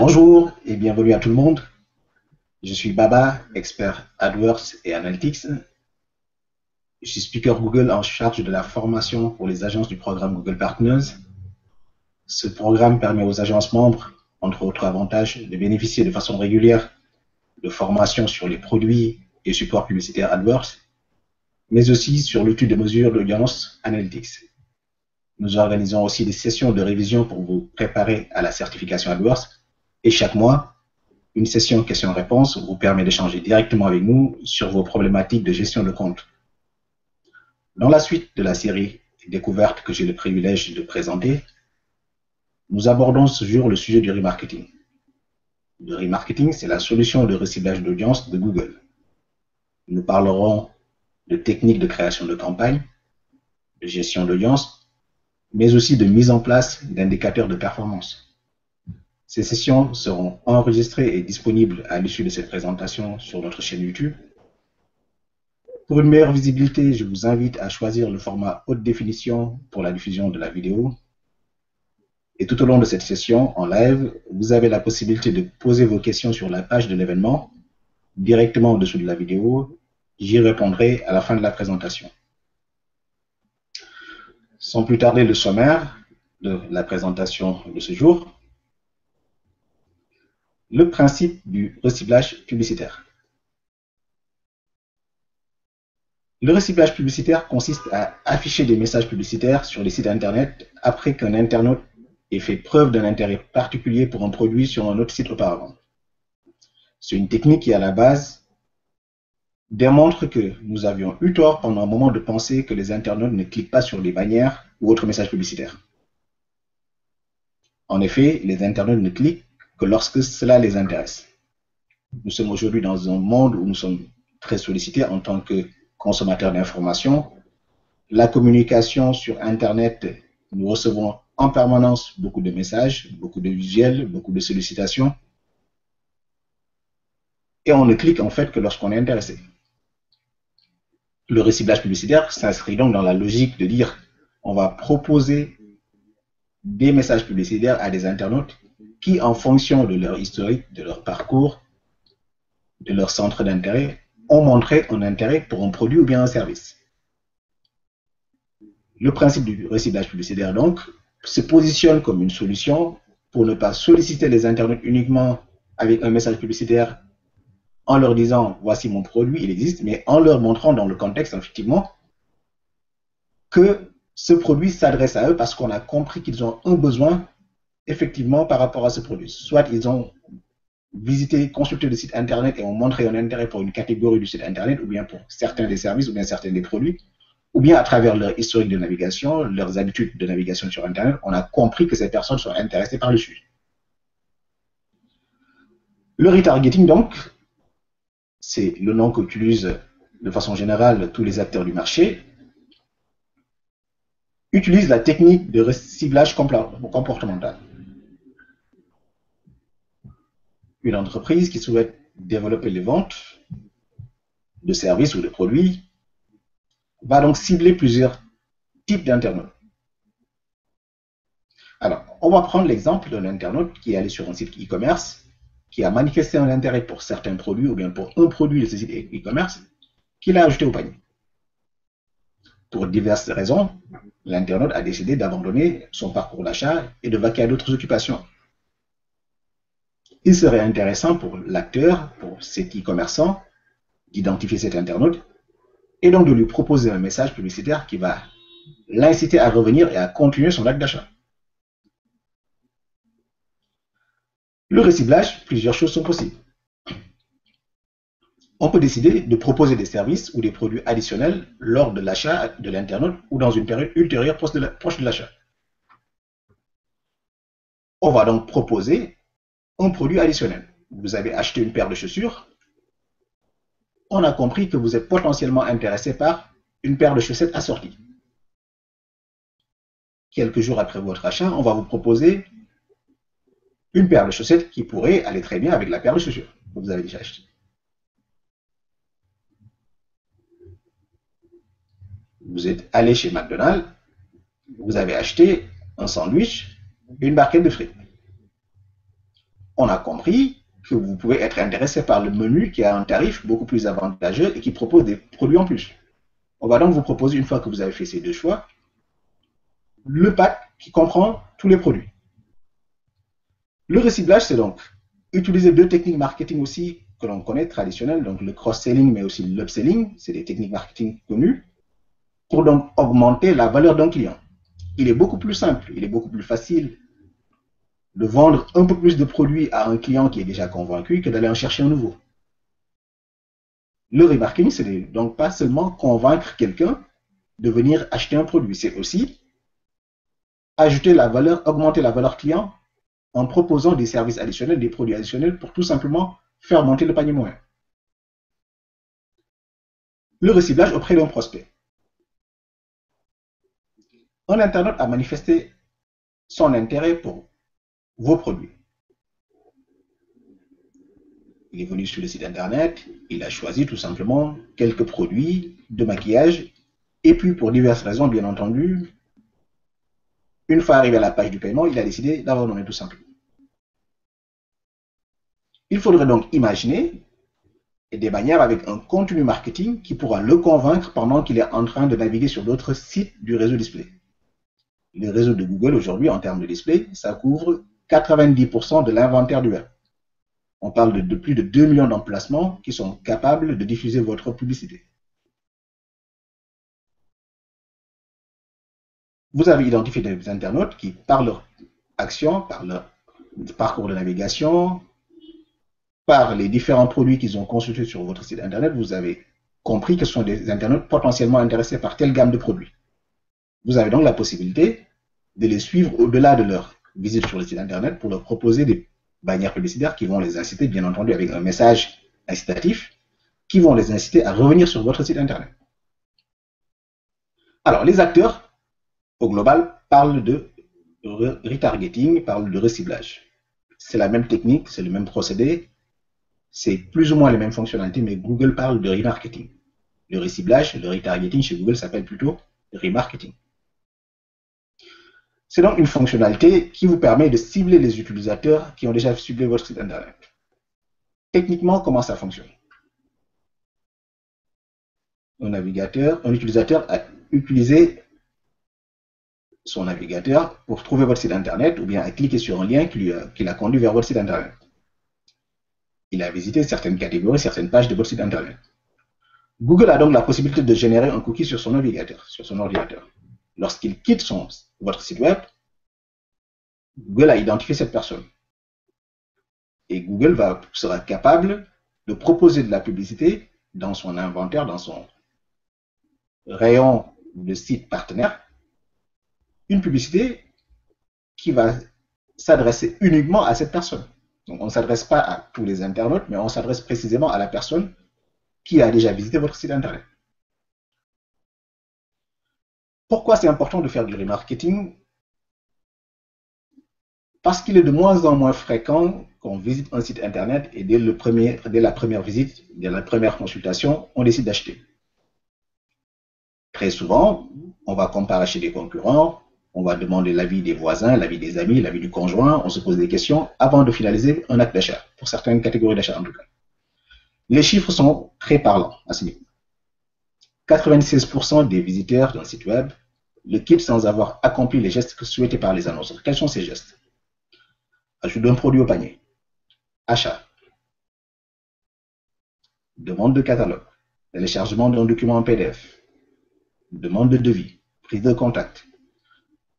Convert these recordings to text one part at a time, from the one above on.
Bonjour et bienvenue à tout le monde. Je suis Baba, expert AdWords et Analytics. Je suis speaker Google en charge de la formation pour les agences du programme Google Partners. Ce programme permet aux agences membres, entre autres avantages, de bénéficier de façon régulière de formations sur les produits et supports publicitaires AdWords, mais aussi sur l'outil de mesure d'audience Analytics. Nous organisons aussi des sessions de révision pour vous préparer à la certification AdWords et chaque mois, une session questions-réponses vous permet d'échanger directement avec nous sur vos problématiques de gestion de compte. Dans la suite de la série découverte que j'ai le privilège de présenter, nous abordons ce jour le sujet du remarketing. Le remarketing, c'est la solution de reciblage d'audience de Google. Nous parlerons de techniques de création de campagne, de gestion d'audience, mais aussi de mise en place d'indicateurs de performance. Ces sessions seront enregistrées et disponibles à l'issue de cette présentation sur notre chaîne YouTube. Pour une meilleure visibilité, je vous invite à choisir le format haute définition pour la diffusion de la vidéo. Et tout au long de cette session en live, vous avez la possibilité de poser vos questions sur la page de l'événement, directement au-dessous de la vidéo. J'y répondrai à la fin de la présentation. Sans plus tarder, le sommaire de la présentation de ce jour le principe du recyclage publicitaire. Le recyclage publicitaire consiste à afficher des messages publicitaires sur les sites Internet après qu'un internaute ait fait preuve d'un intérêt particulier pour un produit sur un autre site auparavant. C'est une technique qui, à la base, démontre que nous avions eu tort pendant un moment de penser que les internautes ne cliquent pas sur les bannières ou autres messages publicitaires. En effet, les internautes ne cliquent que lorsque cela les intéresse. Nous sommes aujourd'hui dans un monde où nous sommes très sollicités en tant que consommateurs d'informations. La communication sur Internet, nous recevons en permanence beaucoup de messages, beaucoup de visuels, beaucoup de sollicitations. Et on ne clique en fait que lorsqu'on est intéressé. Le recyclage publicitaire s'inscrit donc dans la logique de dire on va proposer des messages publicitaires à des internautes qui, en fonction de leur historique, de leur parcours, de leur centre d'intérêt, ont montré un intérêt pour un produit ou bien un service. Le principe du recyclage publicitaire, donc, se positionne comme une solution pour ne pas solliciter les internautes uniquement avec un message publicitaire en leur disant voici mon produit, il existe, mais en leur montrant dans le contexte, effectivement, que ce produit s'adresse à eux parce qu'on a compris qu'ils ont un besoin effectivement par rapport à ce produit. Soit ils ont visité, consulté le site Internet et ont montré un intérêt pour une catégorie du site Internet, ou bien pour certains des services, ou bien certains des produits, ou bien à travers leur historique de navigation, leurs habitudes de navigation sur Internet, on a compris que ces personnes sont intéressées par le sujet. Le retargeting, donc, c'est le nom qu'utilisent de façon générale tous les acteurs du marché, utilise la technique de ciblage comportemental une entreprise qui souhaite développer les ventes de services ou de produits va donc cibler plusieurs types d'internautes. Alors, on va prendre l'exemple d'un internaute qui est allé sur un site e-commerce, qui a manifesté un intérêt pour certains produits ou bien pour un produit de ce site e-commerce, qu'il a ajouté au panier. Pour diverses raisons, l'internaute a décidé d'abandonner son parcours d'achat et de vaquer à d'autres occupations il serait intéressant pour l'acteur, pour cet e-commerçant, d'identifier cet internaute et donc de lui proposer un message publicitaire qui va l'inciter à revenir et à continuer son acte d'achat. Le recyclage, plusieurs choses sont possibles. On peut décider de proposer des services ou des produits additionnels lors de l'achat de l'internaute ou dans une période ultérieure proche de l'achat. On va donc proposer un produit additionnel. Vous avez acheté une paire de chaussures. On a compris que vous êtes potentiellement intéressé par une paire de chaussettes assorties. Quelques jours après votre achat, on va vous proposer une paire de chaussettes qui pourrait aller très bien avec la paire de chaussures que vous avez déjà achetée. Vous êtes allé chez McDonald's, vous avez acheté un sandwich, une barquette de frites on a compris que vous pouvez être intéressé par le menu qui a un tarif beaucoup plus avantageux et qui propose des produits en plus. On va donc vous proposer, une fois que vous avez fait ces deux choix, le pack qui comprend tous les produits. Le reciblage, c'est donc utiliser deux techniques marketing aussi que l'on connaît traditionnelles, donc le cross-selling mais aussi l'upselling, c'est des techniques marketing connues, pour donc augmenter la valeur d'un client. Il est beaucoup plus simple, il est beaucoup plus facile de vendre un peu plus de produits à un client qui est déjà convaincu que d'aller en chercher un nouveau. Le remarketing, c'est donc pas seulement convaincre quelqu'un de venir acheter un produit, c'est aussi ajouter la valeur, augmenter la valeur client en proposant des services additionnels, des produits additionnels pour tout simplement faire monter le panier moyen. Le reciblage auprès d'un prospect. Un internaute a manifesté son intérêt pour vos produits. Il est venu sur le site internet, il a choisi tout simplement quelques produits de maquillage et puis pour diverses raisons, bien entendu, une fois arrivé à la page du paiement, il a décidé d'abandonner tout simplement. Il faudrait donc imaginer des manières avec un contenu marketing qui pourra le convaincre pendant qu'il est en train de naviguer sur d'autres sites du réseau display. Le réseau de Google aujourd'hui, en termes de display, ça couvre 90% de l'inventaire du web. On parle de, plus de 2 millions d'emplacements qui sont capables de diffuser votre publicité. Vous avez identifié des internautes qui, par leur action, par leur parcours de navigation, par les différents produits qu'ils ont consultés sur votre site internet, vous avez compris que ce sont des internautes potentiellement intéressés par telle gamme de produits. Vous avez donc la possibilité de les suivre au-delà de leur visite sur le site internet pour leur proposer des bannières publicitaires qui vont les inciter, bien entendu, avec un message incitatif, qui vont les inciter à revenir sur votre site internet. Alors, les acteurs, au global, parlent de retargeting, parlent de reciblage. C'est la même technique, c'est le même procédé, c'est plus ou moins les mêmes fonctionnalités, mais Google parle de remarketing. Le reciblage, le retargeting chez Google s'appelle plutôt remarketing. C'est donc une fonctionnalité qui vous permet de cibler les utilisateurs qui ont déjà ciblé votre site internet. Techniquement, comment ça fonctionne? Un navigateur, un utilisateur a utilisé son navigateur pour trouver votre site internet ou bien a cliqué sur un lien qui, qui l'a conduit vers votre site internet il a visité certaines catégories, certaines pages de votre site internet. Google a donc la possibilité de générer un cookie sur son navigateur, sur son ordinateur. Lorsqu'il quitte son, votre site web, Google a identifié cette personne. Et Google sera capable de proposer de la publicité dans son inventaire, dans son rayon de site partenaire, une publicité qui va s'adresser uniquement à cette personne. Donc, on ne s'adresse pas à tous les internautes, mais on s'adresse précisément à la personne qui a déjà visité votre site internet. Pourquoi c'est important de faire du remarketing? Parce qu'il est de moins en moins fréquent qu'on visite un site internet et dès, le premier, dès la première visite, dès la première consultation, on décide d'acheter. Très souvent, on va comparer chez des concurrents, on va demander l'avis des voisins, l'avis des amis, l'avis du conjoint, on se pose des questions avant de finaliser un acte d'achat, pour certaines catégories d'achat en tout cas. Les chiffres sont très parlants à ce niveau. 96% des visiteurs d'un site web le quittent sans avoir accompli les gestes souhaités par les annonceurs. Quels sont ces gestes? Ajout d'un produit au panier, achat, demande de catalogue, téléchargement d'un document en PDF, demande de devis, prise de contact,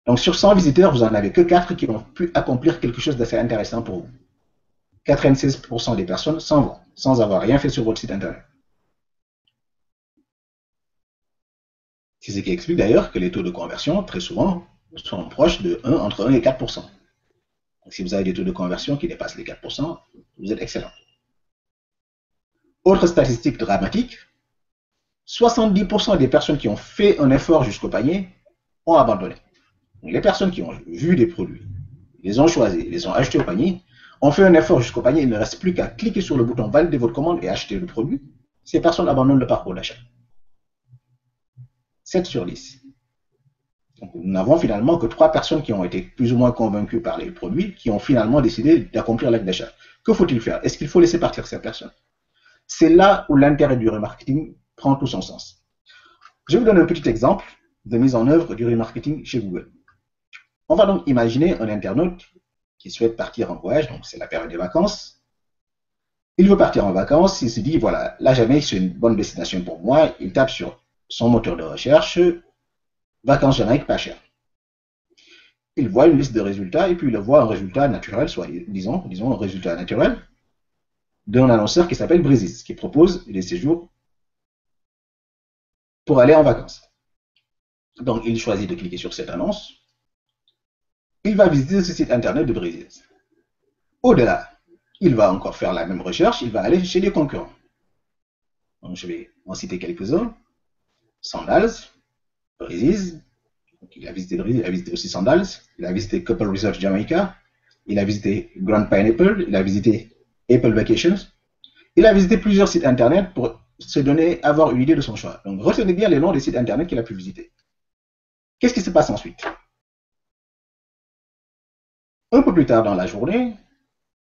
donc sur 100 visiteurs, vous n'en avez que 4 qui ont pu accomplir quelque chose d'assez intéressant pour vous. 96% des personnes s'en vont, sans avoir rien fait sur votre site internet. C'est ce qui explique d'ailleurs que les taux de conversion, très souvent, sont proches de 1, entre 1 et 4%. Donc, si vous avez des taux de conversion qui dépassent les 4%, vous êtes excellent. Autre statistique dramatique, 70% des personnes qui ont fait un effort jusqu'au panier ont abandonné les personnes qui ont vu des produits, les ont choisis, les ont achetés au panier, ont fait un effort jusqu'au panier, il ne reste plus qu'à cliquer sur le bouton valider votre commande et acheter le produit. Ces personnes abandonnent le parcours d'achat. 7 sur 10. nous n'avons finalement que trois personnes qui ont été plus ou moins convaincues par les produits, qui ont finalement décidé d'accomplir l'acte d'achat. Que faut-il faire? Est-ce qu'il faut laisser partir ces personnes? C'est là où l'intérêt du remarketing prend tout son sens. Je vous donner un petit exemple de mise en œuvre du remarketing chez Google. On va donc imaginer un internaute qui souhaite partir en voyage, donc c'est la période des vacances. Il veut partir en vacances, il se dit, voilà, la Jamaïque, c'est une bonne destination pour moi. Il tape sur son moteur de recherche, vacances Jamaïque pas cher. Il voit une liste de résultats et puis il voit un résultat naturel, soit disons, un résultat naturel d'un annonceur qui s'appelle Brisis, qui propose des séjours pour aller en vacances. Donc il choisit de cliquer sur cette annonce. Il va visiter ce site internet de Brisis. Au-delà, il va encore faire la même recherche, il va aller chez les concurrents. Je vais en citer quelques-uns. Sandals, Breezes, il a visité il a visité aussi Sandals, il a visité Couple Research Jamaica, il a visité Grand Pineapple, il a visité Apple Vacations, il a visité plusieurs sites internet pour se donner, avoir une idée de son choix. Donc retenez bien les noms des sites internet qu'il a pu visiter. Qu'est-ce qui se passe ensuite? Un peu plus tard dans la journée,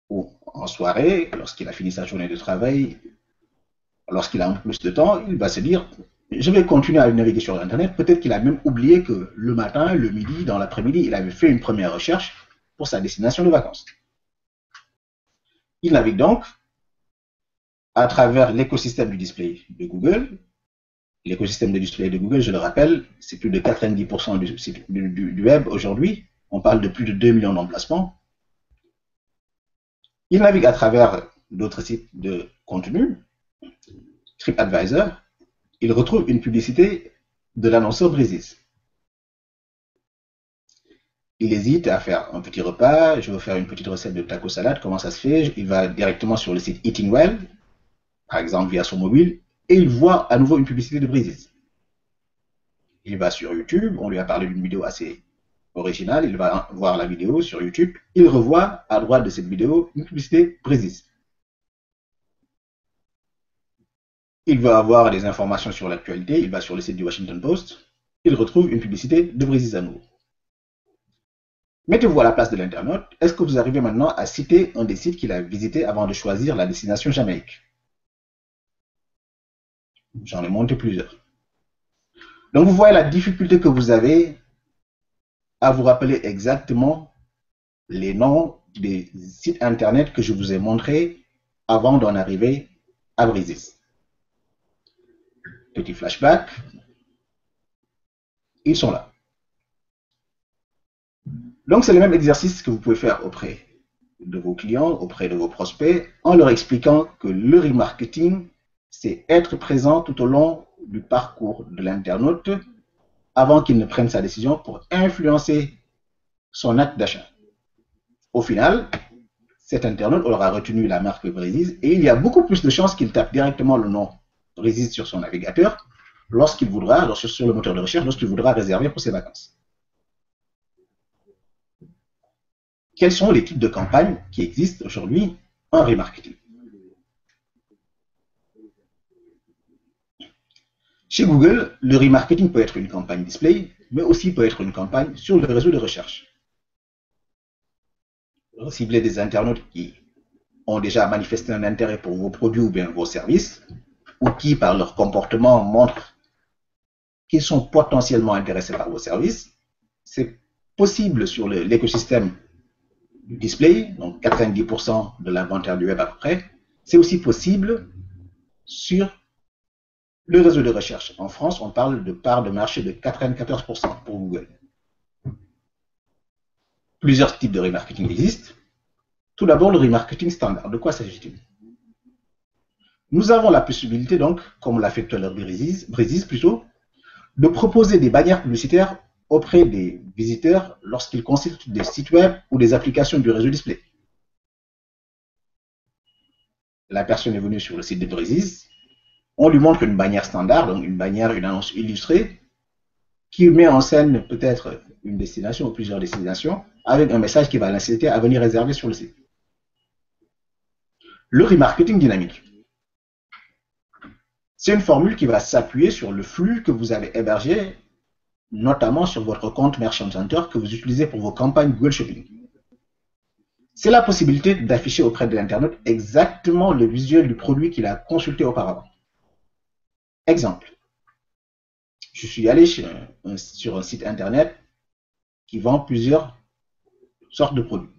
ou en soirée, lorsqu'il a fini sa journée de travail, lorsqu'il a un peu plus de temps, il va se dire je vais continuer à naviguer sur Internet. Peut-être qu'il a même oublié que le matin, le midi, dans l'après-midi, il avait fait une première recherche pour sa destination de vacances. Il navigue donc à travers l'écosystème du display de Google. L'écosystème de display de Google, je le rappelle, c'est plus de 90% du, du web aujourd'hui. On parle de plus de 2 millions d'emplacements. Il navigue à travers d'autres sites de contenu, TripAdvisor, il retrouve une publicité de l'annonceur Brisis. Il hésite à faire un petit repas, je veux faire une petite recette de taco salade, comment ça se fait? Il va directement sur le site Eating Well, par exemple via son mobile, et il voit à nouveau une publicité de Brisis. Il va sur YouTube, on lui a parlé d'une vidéo assez originale, il va voir la vidéo sur YouTube, il revoit à droite de cette vidéo une publicité Brisis. Il va avoir des informations sur l'actualité, il va sur le site du Washington Post, il retrouve une publicité de à nouveau. Mettez-vous à la place de l'internaute. Est-ce que vous arrivez maintenant à citer un des sites qu'il a visité avant de choisir la destination Jamaïque? J'en ai monté plusieurs. Donc vous voyez la difficulté que vous avez à vous rappeler exactement les noms des sites internet que je vous ai montrés avant d'en arriver à Brisis petit flashback, ils sont là. Donc c'est le même exercice que vous pouvez faire auprès de vos clients, auprès de vos prospects, en leur expliquant que le remarketing, c'est être présent tout au long du parcours de l'internaute avant qu'il ne prenne sa décision pour influencer son acte d'achat. Au final, cet internaute aura retenu la marque Breeze et il y a beaucoup plus de chances qu'il tape directement le nom réside sur son navigateur lorsqu'il voudra, sur le moteur de recherche, lorsqu'il voudra réserver pour ses vacances. Quels sont les types de campagnes qui existent aujourd'hui en remarketing? Chez Google, le remarketing peut être une campagne display, mais aussi peut être une campagne sur le réseau de recherche. Cibler des internautes qui ont déjà manifesté un intérêt pour vos produits ou bien vos services, ou qui, par leur comportement, montrent qu'ils sont potentiellement intéressés par vos services. C'est possible sur l'écosystème du display, donc 90% de l'inventaire du web à peu près. C'est aussi possible sur le réseau de recherche. En France, on parle de part de marché de 94% pour Google. Plusieurs types de remarketing existent. Tout d'abord, le remarketing standard. De quoi s'agit-il? Nous avons la possibilité, donc, comme l'a fait tout à l'heure Brésis plutôt, de proposer des bannières publicitaires auprès des visiteurs lorsqu'ils consultent des sites web ou des applications du réseau display. La personne est venue sur le site de Brésis, on lui montre une bannière standard, donc une bannière, une annonce illustrée, qui met en scène peut-être une destination ou plusieurs destinations, avec un message qui va l'inciter à venir réserver sur le site. Le remarketing dynamique. C'est une formule qui va s'appuyer sur le flux que vous avez hébergé notamment sur votre compte Merchant Center que vous utilisez pour vos campagnes Google Shopping. C'est la possibilité d'afficher auprès de l'internaute exactement le visuel du produit qu'il a consulté auparavant. Exemple. Je suis allé sur un site internet qui vend plusieurs sortes de produits.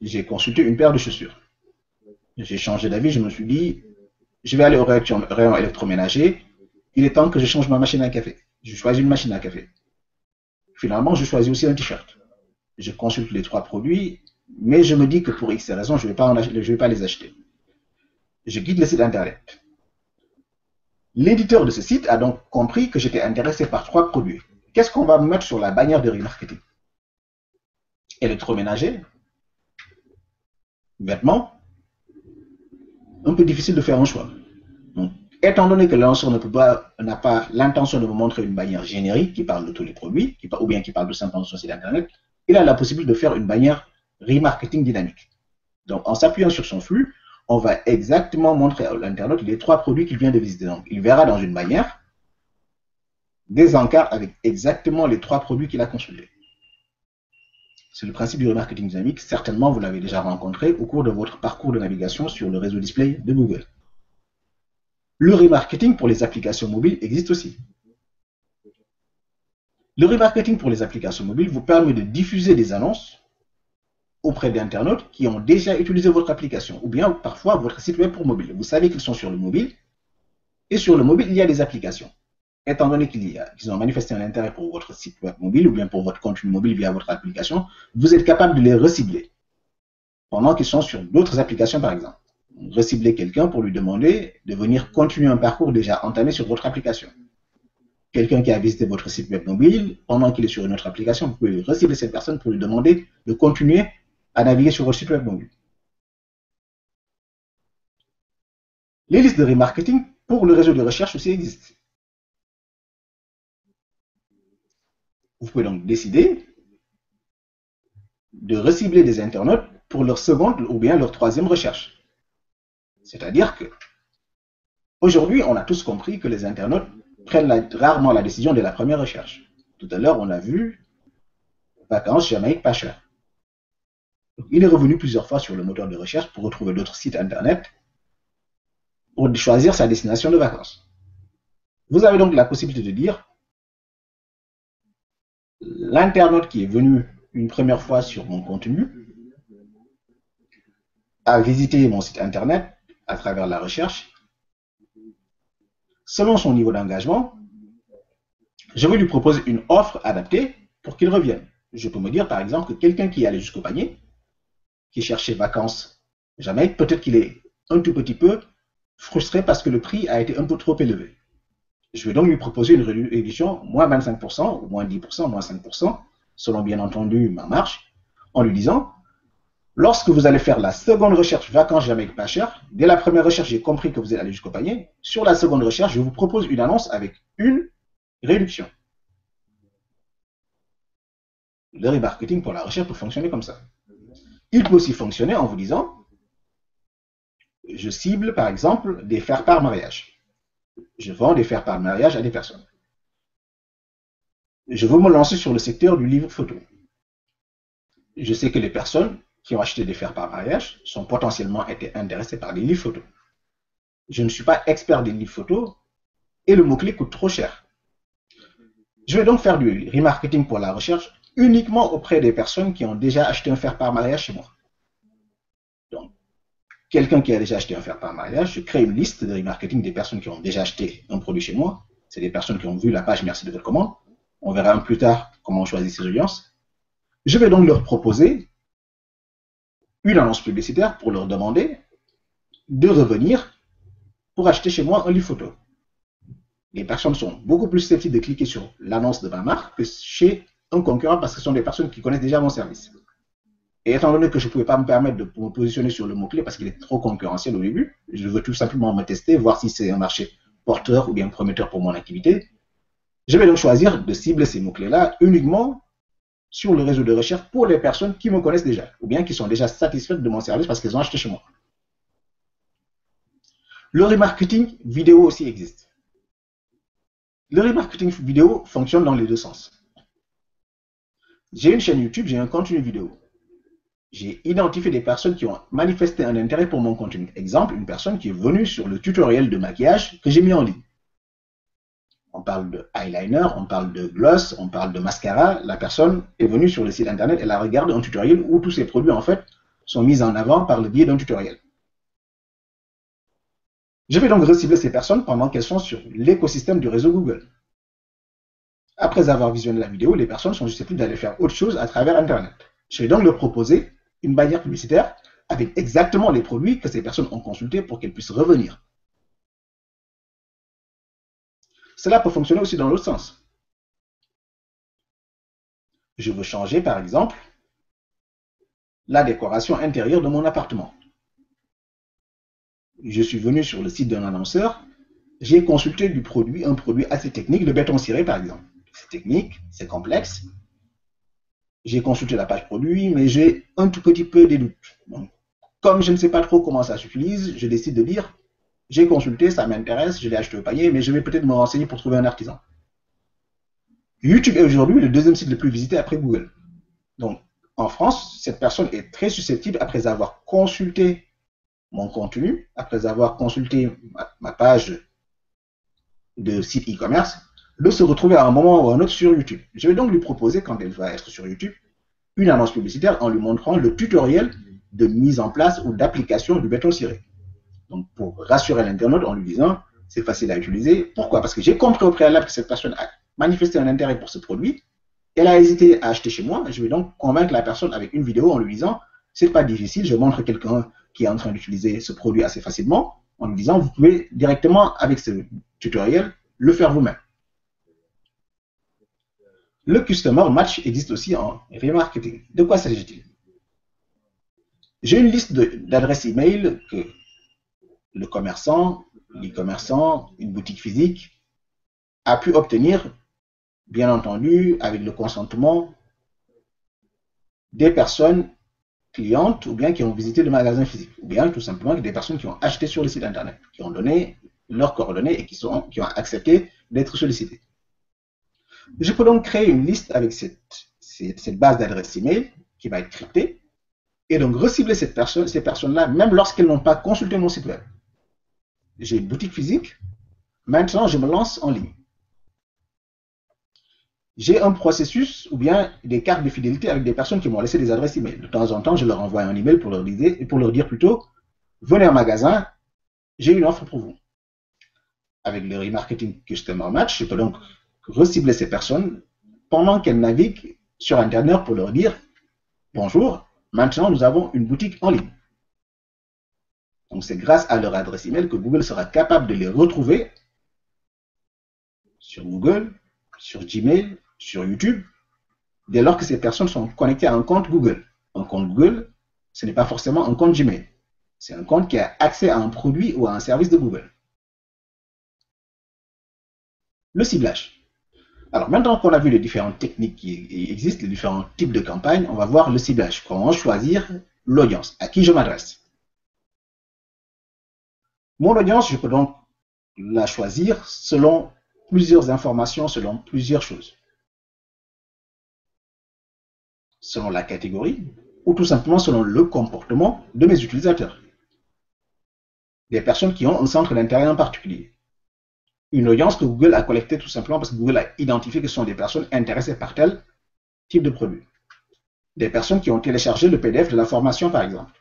J'ai consulté une paire de chaussures. J'ai changé d'avis, je me suis dit, je vais aller au rayon électroménager, il est temps que je change ma machine à café. Je choisis une machine à café. Finalement, je choisis aussi un t-shirt. Je consulte les trois produits, mais je me dis que pour X raisons, je ne vais, pas les acheter. Je quitte le site internet. L'éditeur de ce site a donc compris que j'étais intéressé par trois produits. Qu'est-ce qu'on va mettre sur la bannière de remarketing? Électroménager, vêtements, un peu difficile de faire un choix. Donc, étant donné que le n'a pas l'intention de vous montrer une bannière générique qui parle de tous les produits, ou bien qui parle de simplement de son site internet, il a la possibilité de faire une bannière remarketing dynamique. Donc, en s'appuyant sur son flux, on va exactement montrer à l'internaute les trois produits qu'il vient de visiter. Donc, il verra dans une bannière des encarts avec exactement les trois produits qu'il a consultés. C'est le principe du remarketing dynamique. Certainement, vous l'avez déjà rencontré au cours de votre parcours de navigation sur le réseau display de Google. Le remarketing pour les applications mobiles existe aussi. Le remarketing pour les applications mobiles vous permet de diffuser des annonces auprès d'internautes qui ont déjà utilisé votre application ou bien parfois votre site web pour mobile. Vous savez qu'ils sont sur le mobile et sur le mobile, il y a des applications étant donné qu'ils ont manifesté un intérêt pour votre site web mobile ou bien pour votre contenu mobile via votre application, vous êtes capable de les recibler pendant qu'ils sont sur d'autres applications, par exemple. Recibler quelqu'un pour lui demander de venir continuer un parcours déjà entamé sur votre application. Quelqu'un qui a visité votre site web mobile, pendant qu'il est sur une autre application, vous pouvez recibler cette personne pour lui demander de continuer à naviguer sur votre site web mobile. Les listes de remarketing pour le réseau de recherche aussi existent. Vous pouvez donc décider de recibler des internautes pour leur seconde ou bien leur troisième recherche. C'est-à-dire que aujourd'hui, on a tous compris que les internautes prennent rarement la décision de la première recherche. Tout à l'heure, on a vu vacances Jamaïque pas cher. il est revenu plusieurs fois sur le moteur de recherche pour retrouver d'autres sites internet pour choisir sa destination de vacances. Vous avez donc la possibilité de dire l'internaute qui est venu une première fois sur mon contenu a visité mon site internet à travers la recherche. Selon son niveau d'engagement, je vais lui proposer une offre adaptée pour qu'il revienne. Je peux me dire par exemple que quelqu'un qui est allé jusqu'au panier, qui cherchait vacances jamais, peut-être qu'il est un tout petit peu frustré parce que le prix a été un peu trop élevé. Je vais donc lui proposer une réduction moins 25%, ou moins 10%, moins 5%, selon bien entendu ma marche, en lui disant, lorsque vous allez faire la seconde recherche vacances Jamaïque pas cher, dès la première recherche, j'ai compris que vous êtes allé jusqu'au panier. Sur la seconde recherche, je vous propose une annonce avec une réduction. Le remarketing pour la recherche peut fonctionner comme ça. Il peut aussi fonctionner en vous disant, je cible par exemple des faire par mariage je vends des faire par mariage à des personnes. Je veux me lancer sur le secteur du livre photo. Je sais que les personnes qui ont acheté des faire par mariage sont potentiellement été intéressées par des livres photos. Je ne suis pas expert des livres photos et le mot-clé coûte trop cher. Je vais donc faire du remarketing pour la recherche uniquement auprès des personnes qui ont déjà acheté un fer par mariage chez moi quelqu'un qui a déjà acheté un fer par mariage, je crée une liste de remarketing des personnes qui ont déjà acheté un produit chez moi. C'est des personnes qui ont vu la page merci de votre commande. On verra un plus tard comment on choisit ces audiences. Je vais donc leur proposer une annonce publicitaire pour leur demander de revenir pour acheter chez moi un livre photo. Les personnes sont beaucoup plus susceptibles de cliquer sur l'annonce de ma marque que chez un concurrent parce que ce sont des personnes qui connaissent déjà mon service. Et étant donné que je ne pouvais pas me permettre de me positionner sur le mot-clé parce qu'il est trop concurrentiel au début, je veux tout simplement me tester, voir si c'est un marché porteur ou bien prometteur pour mon activité. Je vais donc choisir de cibler ces mots-clés-là uniquement sur le réseau de recherche pour les personnes qui me connaissent déjà ou bien qui sont déjà satisfaites de mon service parce qu'elles ont acheté chez moi. Le remarketing vidéo aussi existe. Le remarketing vidéo fonctionne dans les deux sens. J'ai une chaîne YouTube, j'ai un contenu vidéo. J'ai identifié des personnes qui ont manifesté un intérêt pour mon contenu. Exemple, une personne qui est venue sur le tutoriel de maquillage que j'ai mis en ligne. On parle de eyeliner, on parle de gloss, on parle de mascara. La personne est venue sur le site internet, elle a regardé un tutoriel où tous ces produits en fait sont mis en avant par le biais d'un tutoriel. Je vais donc recibler ces personnes pendant qu'elles sont sur l'écosystème du réseau Google. Après avoir visionné la vidéo, les personnes sont susceptibles d'aller faire autre chose à travers Internet. Je vais donc leur proposer une bannière publicitaire avec exactement les produits que ces personnes ont consultés pour qu'elles puissent revenir. Cela peut fonctionner aussi dans l'autre sens. Je veux changer, par exemple, la décoration intérieure de mon appartement. Je suis venu sur le site d'un annonceur, j'ai consulté du produit, un produit assez technique, le béton ciré par exemple. C'est technique, c'est complexe. J'ai consulté la page produit, mais j'ai un tout petit peu des doutes. comme je ne sais pas trop comment ça s'utilise, je décide de dire, j'ai consulté, ça m'intéresse, je l'ai acheté au panier, mais je vais peut-être me renseigner pour trouver un artisan. YouTube est aujourd'hui le deuxième site le plus visité après Google. Donc, en France, cette personne est très susceptible, après avoir consulté mon contenu, après avoir consulté ma, page de site e-commerce, de se retrouver à un moment ou à un autre sur YouTube. Je vais donc lui proposer, quand elle va être sur YouTube, une annonce publicitaire en lui montrant le tutoriel de mise en place ou d'application du béton ciré. Donc, pour rassurer l'internaute en lui disant, c'est facile à utiliser. Pourquoi? Parce que j'ai compris au préalable que cette personne a manifesté un intérêt pour ce produit. Elle a hésité à acheter chez moi. Je vais donc convaincre la personne avec une vidéo en lui disant, c'est pas difficile. Je montre quelqu'un qui est en train d'utiliser ce produit assez facilement en lui disant, vous pouvez directement avec ce tutoriel le faire vous-même. Le Customer Match existe aussi en remarketing. De quoi s'agit-il? J'ai une liste d'adresses email que le commerçant, l'e-commerçant, une boutique physique a pu obtenir, bien entendu, avec le consentement des personnes clientes ou bien qui ont visité le magasin physique, ou bien tout simplement des personnes qui ont acheté sur le site internet, qui ont donné leurs coordonnées et qui, qui ont accepté d'être sollicitées. Je peux donc créer une liste avec cette, base d'adresse email qui va être cryptée et donc recibler cette ces personnes-là, même lorsqu'elles n'ont pas consulté mon site web. J'ai une boutique physique, maintenant je me lance en ligne. J'ai un processus ou bien des cartes de fidélité avec des personnes qui m'ont laissé des adresses email. De temps en temps, je leur envoie un email pour pour leur dire plutôt, venez en magasin, j'ai une offre pour vous. Avec le remarketing customer match, je peux donc recibler ces personnes pendant qu'elles naviguent sur Internet pour leur dire Bonjour, maintenant nous avons une boutique en ligne. Donc c'est grâce à leur adresse email que Google sera capable de les retrouver sur Google, sur Gmail, sur YouTube, dès lors que ces personnes sont connectées à un compte Google. Un compte Google, ce n'est pas forcément un compte Gmail. C'est un compte qui a accès à un produit ou à un service de Google. Le ciblage. Alors maintenant qu'on a vu les différentes techniques qui existent, les différents types de campagnes, on va voir le ciblage. Comment choisir l'audience? À qui je m'adresse? Mon audience, je peux donc la choisir selon plusieurs informations, selon plusieurs choses. Selon la catégorie ou tout simplement selon le comportement de mes utilisateurs. Des personnes qui ont un centre d'intérêt en particulier une audience que Google a collectée tout simplement parce que Google a identifié que ce sont des personnes intéressées par tel type de produit. Des personnes qui ont téléchargé le PDF de la formation, par exemple.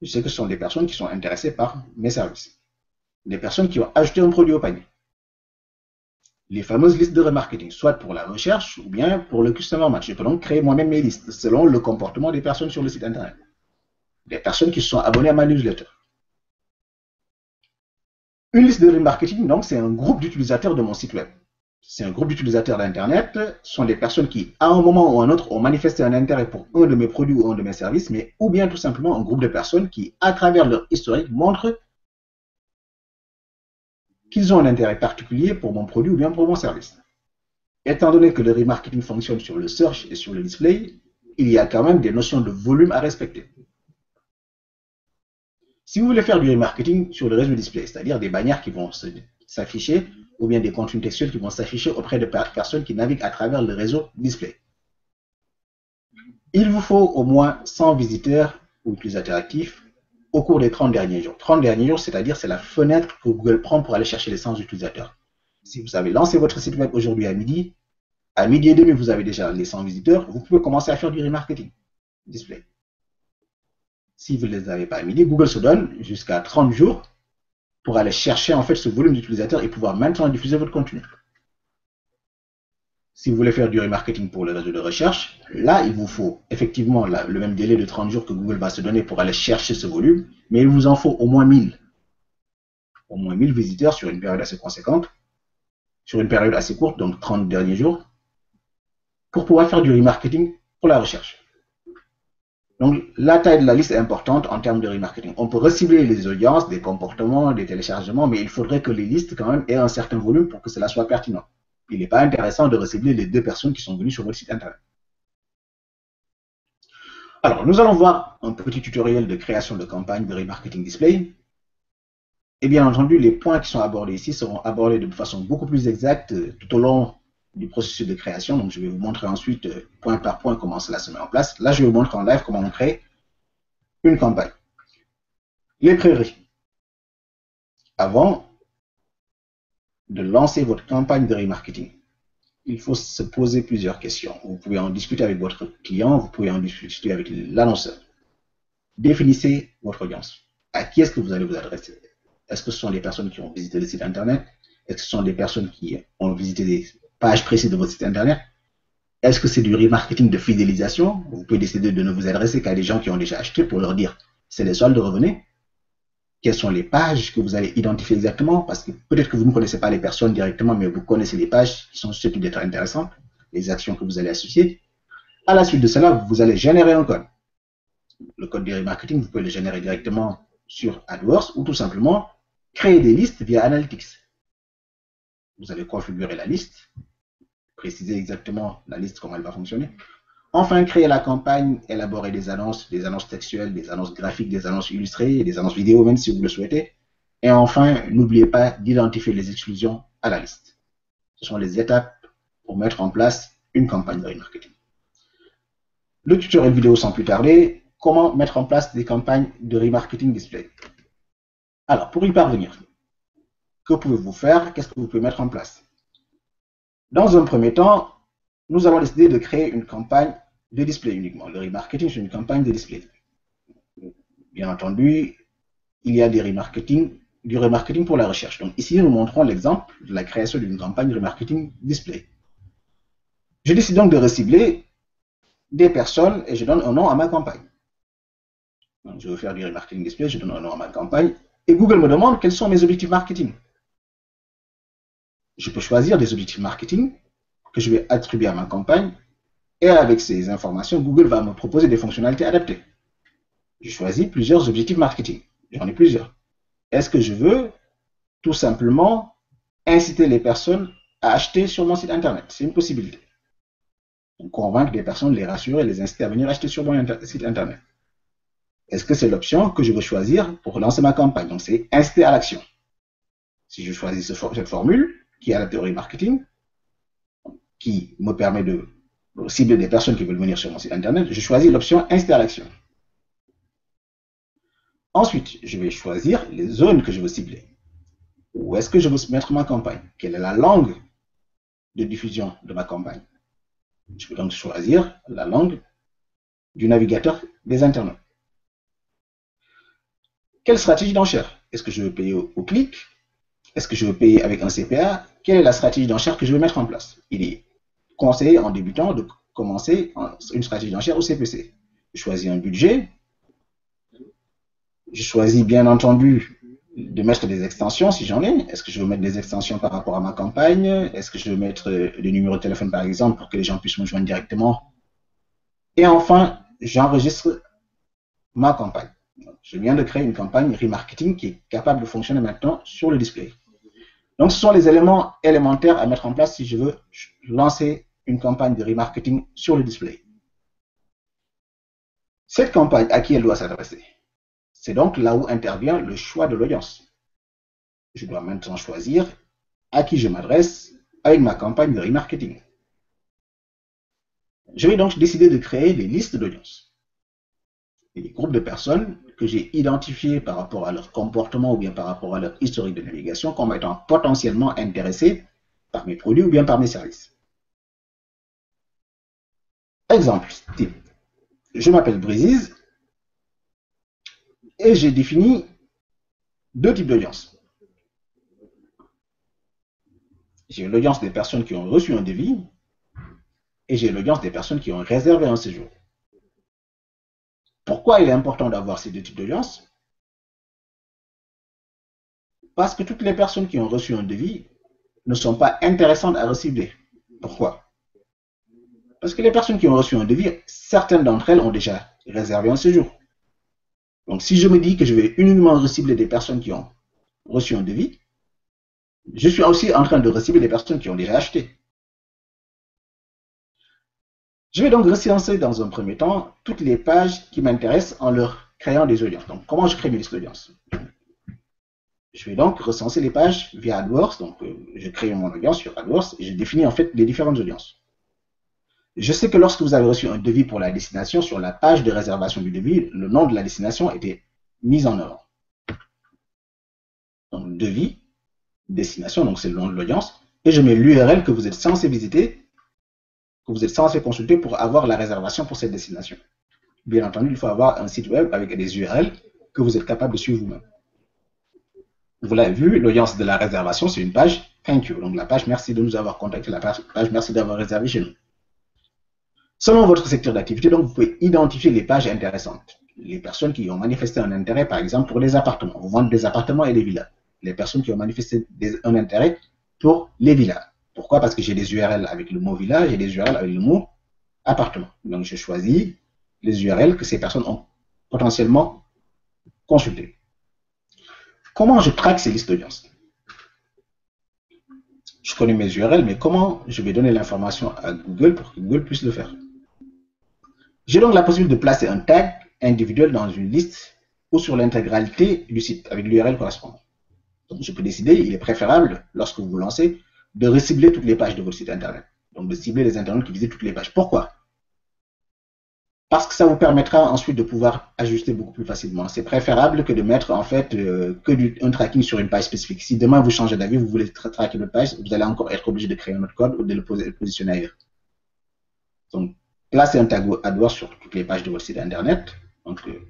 Je sais que ce sont des personnes qui sont intéressées par mes services. Des personnes qui ont ajouté un produit au panier. Les fameuses listes de remarketing, soit pour la recherche ou bien pour le customer match. Je peux donc créer moi-même mes listes selon le comportement des personnes sur le site internet. Des personnes qui sont abonnées à ma newsletter. Une liste de remarketing, donc, c'est un groupe d'utilisateurs de mon site web. C'est un groupe d'utilisateurs d'Internet. Ce sont des personnes qui, à un moment ou à un autre, ont manifesté un intérêt pour un de mes produits ou un de mes services, mais ou bien tout simplement un groupe de personnes qui, à travers leur historique, montrent qu'ils ont un intérêt particulier pour mon produit ou bien pour mon service. Étant donné que le remarketing fonctionne sur le search et sur le display, il y a quand même des notions de volume à respecter. Si vous voulez faire du remarketing sur le réseau display, c'est-à-dire des bannières qui vont s'afficher ou bien des contenus textuels qui vont s'afficher auprès de personnes qui naviguent à travers le réseau display. Il vous faut au moins 100 visiteurs ou utilisateurs actifs au cours des 30 derniers jours. 30 derniers jours, c'est-à-dire c'est la fenêtre que Google prend pour aller chercher les 100 utilisateurs. Si vous avez lancé votre site web aujourd'hui à midi, à midi et demi, vous avez déjà les 100 visiteurs, vous pouvez commencer à faire du remarketing display. Si vous ne les avez pas midi, Google se donne jusqu'à 30 jours pour aller chercher en fait ce volume d'utilisateurs et pouvoir maintenant diffuser votre contenu. Si vous voulez faire du remarketing pour le réseau de recherche, là, il vous faut effectivement le même délai de 30 jours que Google va se donner pour aller chercher ce volume, mais il vous en faut au moins 1000. Au moins 1000 visiteurs sur une période assez conséquente, sur une période assez courte, donc 30 derniers jours, pour pouvoir faire du remarketing pour la recherche. Donc, la taille de la liste est importante en termes de remarketing. On peut recibler les audiences, des comportements, des téléchargements, mais il faudrait que les listes quand même aient un certain volume pour que cela soit pertinent il n'est pas intéressant de recibler les deux personnes qui sont venues sur votre site internet. Alors, nous allons voir un petit tutoriel de création de campagne de remarketing display. Et bien entendu, les points qui sont abordés ici seront abordés de façon beaucoup plus exacte tout au long du processus de création. Donc, je vais vous montrer ensuite euh, point par point comment cela se met en place. Là, je vais vous montrer en live comment on crée une campagne. Les prairies. Avant, de lancer votre campagne de remarketing, il faut se poser plusieurs questions. Vous pouvez en discuter avec votre client, vous pouvez en discuter avec l'annonceur. Définissez votre audience. À qui est-ce que vous allez vous adresser? Est-ce que ce sont les personnes qui ont visité le site Internet? Est-ce que ce sont des personnes qui ont visité des pages précises de votre site Internet Est-ce que c'est du remarketing de fidélisation? Vous pouvez décider de ne vous adresser qu'à des gens qui ont déjà acheté pour leur dire c'est les soldes, revenez quelles sont les pages que vous allez identifier exactement, parce que peut-être que vous ne connaissez pas les personnes directement, mais vous connaissez les pages qui sont susceptibles d'être intéressantes, les actions que vous allez associer. À la suite de cela, vous allez générer un code. Le code de remarketing, vous pouvez le générer directement sur AdWords ou tout simplement créer des listes via Analytics. Vous allez configurer la liste, préciser exactement la liste, comment elle va fonctionner. Enfin, créer la campagne, élaborer des annonces, des annonces textuelles, des annonces graphiques, des annonces illustrées, des annonces vidéo même si vous le souhaitez. Et enfin, n'oubliez pas d'identifier les exclusions à la liste. Ce sont les étapes pour mettre en place une campagne de remarketing. Le tutoriel vidéo sans plus tarder, comment mettre en place des campagnes de remarketing display. Alors, pour y parvenir, que pouvez-vous faire? Qu'est-ce que vous pouvez mettre en place? Dans un premier temps, nous avons décidé de créer une campagne de display uniquement. Le remarketing, c'est une campagne de display. Bien entendu, il y a du remarketing pour la recherche. Donc ici, nous montrons l'exemple de la création d'une campagne de remarketing display. Je décide donc de recibler des personnes et je donne un nom à ma campagne. je veux faire du remarketing display, je donne un nom à ma campagne et Google me demande quels sont mes objectifs marketing. Je peux choisir des objectifs marketing que je vais attribuer à ma campagne et avec ces informations, Google va me proposer des fonctionnalités adaptées. Je choisis plusieurs objectifs marketing. J'en ai plusieurs. Est-ce que je veux tout simplement inciter les personnes à acheter sur mon site internet? C'est une possibilité. convaincre des personnes, les rassurer, les inciter à venir acheter sur mon site internet. Est-ce que c'est l'option que je veux choisir pour lancer ma campagne? Donc c'est inciter à l'action. Si je choisis cette formule, qui est la théorie marketing, qui me permet de cibler des personnes qui veulent venir sur mon site internet, je choisis l'option installation. Ensuite, je vais choisir les zones que je veux cibler. Où est-ce que je veux mettre ma campagne? Quelle est la langue de diffusion de ma campagne? Je peux donc choisir la langue du navigateur des internautes. Quelle stratégie d'enchère Est-ce que je veux payer au, clic? Est-ce que je veux payer avec un CPA Quelle est la stratégie d'enchère que je veux mettre en place? Il est conseiller en débutant de commencer une stratégie d'enchère au CPC. Je choisis un budget. Je choisis bien entendu de mettre des extensions si j'en ai. Est-ce que je veux mettre des extensions par rapport à ma campagne? Est-ce que je veux mettre des numéros de téléphone par exemple pour que les gens puissent me joindre directement? Et enfin, j'enregistre ma campagne. Je viens de créer une campagne remarketing qui est capable de fonctionner maintenant sur le display. Donc, ce sont les éléments élémentaires à mettre en place si je veux lancer une campagne de remarketing sur le display. Cette campagne, à qui elle doit s'adresser? C'est donc là où intervient le choix de l'audience. Je dois maintenant choisir à qui je m'adresse avec ma campagne de remarketing. Je vais donc décider de créer des listes d'audience. Et des groupes de personnes que j'ai identifiés par rapport à leur comportement ou bien par rapport à leur historique de navigation comme étant potentiellement intéressés par mes produits ou bien par mes services. Exemple type. Je m'appelle Briziz et j'ai défini deux types d'audience. J'ai l'audience des personnes qui ont reçu un devis et j'ai l'audience des personnes qui ont réservé un séjour. Pourquoi il est important d'avoir ces deux types d'audience? Parce que toutes les personnes qui ont reçu un devis ne sont pas intéressantes à recibler. Pourquoi? Parce que les personnes qui ont reçu un devis, certaines d'entre elles ont déjà réservé un séjour. Donc si je me dis que je vais uniquement recibler des personnes qui ont reçu un devis, je suis aussi en train de recibler des personnes qui ont déjà acheté. Je vais donc recenser dans un premier temps toutes les pages qui m'intéressent en leur créant des audiences. Donc, comment je crée mes listes d'audience Je vais donc recenser les pages via AdWords. Donc, euh, je crée mon audience sur AdWords et je définis en fait les différentes audiences. Je sais que lorsque vous avez reçu un devis pour la destination, sur la page de réservation du devis, le nom de la destination était mis en avant. Donc, devis, destination, donc c'est le nom de l'audience, et je mets l'URL que vous êtes censé visiter que vous êtes censé consulter pour avoir la réservation pour cette destination. Bien entendu, il faut avoir un site web avec des URL que vous êtes capable de suivre vous-même. Vous l'avez vu, l'audience de la réservation, c'est une page Thank you. Donc la page merci de nous avoir contacté, la page, merci d'avoir réservé chez nous. Selon votre secteur d'activité, donc vous pouvez identifier les pages intéressantes. Les personnes qui ont manifesté un intérêt, par exemple, pour les appartements. Vous vendez des appartements et des villas. Les personnes qui ont manifesté un intérêt pour les villas. Pourquoi? Parce que j'ai des URL avec le mot village et des URL avec le mot appartement. Donc, je choisis les URL que ces personnes ont potentiellement consultées. Comment je traque ces listes d'audience? Je connais mes URL, mais comment je vais donner l'information à Google pour que Google puisse le faire? J'ai donc la possibilité de placer un tag individuel dans une liste ou sur l'intégralité du site avec l'URL correspondant. Donc, je peux décider, il est préférable, lorsque vous vous lancez, de recibler toutes les pages de votre site internet. Donc de cibler les internautes qui visitent toutes les pages. Pourquoi? Parce que ça vous permettra ensuite de pouvoir ajuster beaucoup plus facilement. C'est préférable que de mettre en fait euh, que du, un tracking sur une page spécifique. Si demain vous changez d'avis, vous voulez traquer notre page, vous allez encore être obligé de créer un autre code ou de le, positionner ailleurs. Donc placez un tag AdWords sur toutes les pages de votre site internet. Donc euh,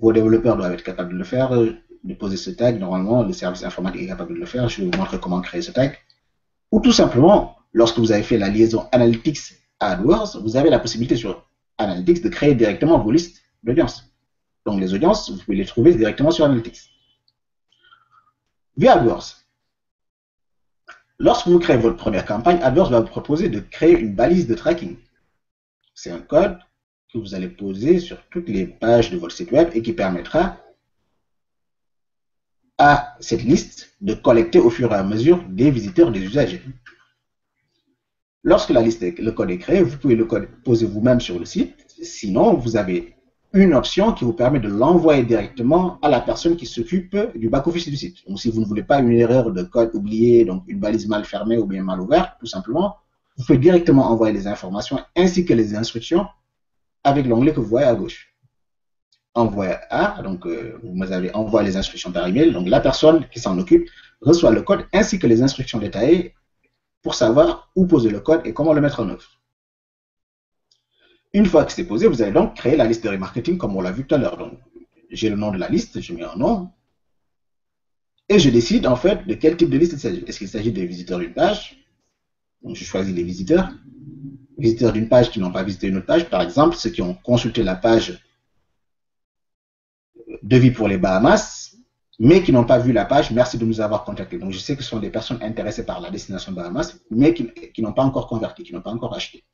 vos développeurs doivent être capables de le faire de poser ce tag. Normalement, le service informatique est capable de le faire. Je vais vous montrer comment créer ce tag. Ou tout simplement, lorsque vous avez fait la liaison Analytics à AdWords, vous avez la possibilité sur Analytics de créer directement vos listes d'audience. Donc les audiences, vous pouvez les trouver directement sur Analytics. Via AdWords. Lorsque vous créez votre première campagne, AdWords va vous proposer de créer une balise de tracking. C'est un code que vous allez poser sur toutes les pages de votre site web et qui permettra à cette liste de collecter au fur et à mesure des visiteurs, des usagers. Lorsque la liste, le code est créé, vous pouvez le code poser vous-même sur le site. Sinon, vous avez une option qui vous permet de l'envoyer directement à la personne qui s'occupe du back-office du site. Donc, si vous ne voulez pas une erreur de code oubliée, donc une balise mal fermée ou bien mal ouverte, tout simplement, vous pouvez directement envoyer les informations ainsi que les instructions avec l'onglet que vous voyez à gauche envoie à, donc euh, vous avez envoyé les instructions par email, donc la personne qui s'en occupe reçoit le code ainsi que les instructions détaillées pour savoir où poser le code et comment le mettre en œuvre. Une fois que c'est posé, vous allez donc créer la liste de remarketing comme on l'a vu tout à l'heure. Donc, j'ai le nom de la liste, je mets un nom, et je décide en fait de quel type de liste il s'agit. Est-ce qu'il s'agit des visiteurs d'une page? Donc, je choisis les visiteurs. Visiteurs d'une page qui n'ont pas visité une autre page, par exemple, ceux qui ont consulté la page devis pour les Bahamas, mais qui n'ont pas vu la page, merci de nous avoir contactés. Donc, je sais que ce sont des personnes intéressées par la destination Bahamas, mais qui, n'ont pas encore converti, qui n'ont pas encore acheté.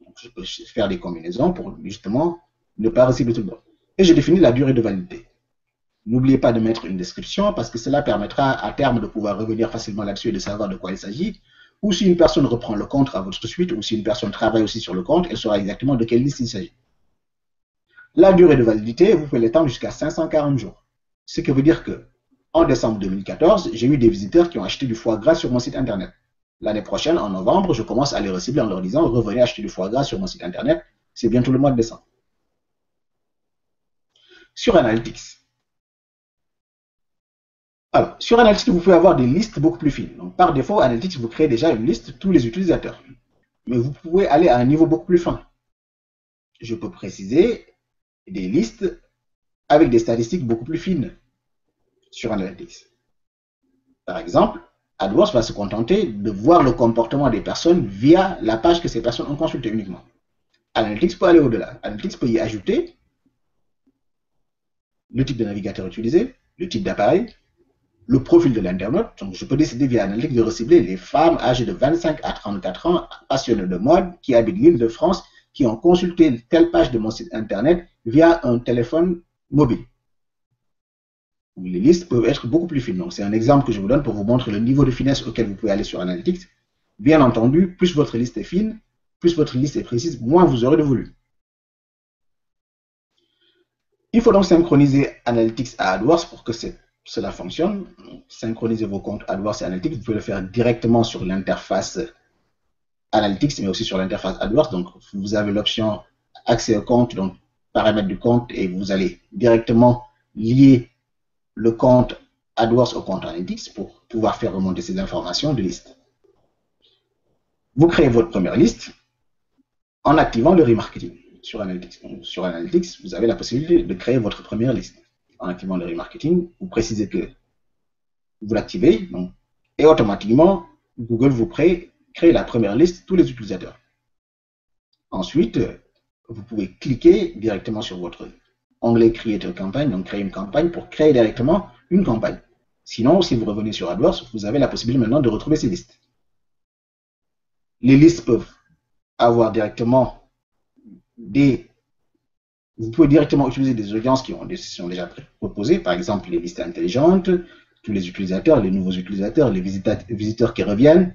Donc, je peux faire des combinaisons pour justement ne pas recibler tout le monde. Et je définis la durée de validité. N'oubliez pas de mettre une description parce que cela permettra à terme de pouvoir revenir facilement là-dessus et de savoir de quoi il s'agit. Ou si une personne reprend le compte à votre suite, ou si une personne travaille aussi sur le compte, elle saura exactement de quelle liste il s'agit. La durée de validité, vous pouvez l'étendre jusqu'à 540 jours. Ce qui veut dire que en décembre 2014, j'ai eu des visiteurs qui ont acheté du foie gras sur mon site internet. L'année prochaine, en novembre, je commence à les recibler en leur disant revenez acheter du foie gras sur mon site internet. C'est bientôt le mois de décembre. Sur Analytics. Alors, sur Analytics, vous pouvez avoir des listes beaucoup plus fines. Par défaut, Analytics vous crée déjà une liste de tous les utilisateurs. Mais vous pouvez aller à un niveau beaucoup plus fin. Je peux préciser des listes avec des statistiques beaucoup plus fines sur Analytics. Par exemple, AdWords va se contenter de voir le comportement des personnes via la page que ces personnes ont consultée uniquement. Analytics peut aller au-delà. Analytics peut y ajouter le type de navigateur utilisé, le type d'appareil, le profil de l'internaute. Donc, je peux décider via Analytics de recibler les femmes âgées de 25 à 34 ans, passionnées de mode, qui habitent l'île de France, qui ont consulté telle page de mon site internet via un téléphone mobile. Les listes peuvent être beaucoup plus fines. Donc, c'est un exemple que je vous donne pour vous montrer le niveau de finesse auquel vous pouvez aller sur Analytics. Bien entendu, plus votre liste est fine, plus votre liste est précise, moins vous aurez de volume. Il faut donc synchroniser Analytics à AdWords pour que cela fonctionne. Synchroniser vos comptes AdWords et Analytics, vous pouvez le faire directement sur l'interface Analytics, mais aussi sur l'interface AdWords. Donc, vous avez l'option accès au compte, paramètres du compte, et vous allez directement lier le compte AdWords au compte Analytics pour pouvoir faire remonter ces informations de liste. Vous créez votre première liste en activant le remarketing sur Analytics. sur Analytics, vous avez la possibilité de créer votre première liste. En activant le remarketing, vous précisez que vous l'activez et automatiquement, Google vous crée, crée la première liste tous les utilisateurs. Ensuite, vous pouvez cliquer directement sur votre onglet Create campagne, donc créer une campagne pour créer directement une campagne. Sinon, si vous revenez sur AdWords, vous avez la possibilité maintenant de retrouver ces listes. Les listes peuvent avoir directement des... Vous pouvez directement utiliser des audiences qui ont sessions déjà proposées, par exemple les listes intelligentes, tous les utilisateurs, les nouveaux utilisateurs, les visiteurs qui reviennent,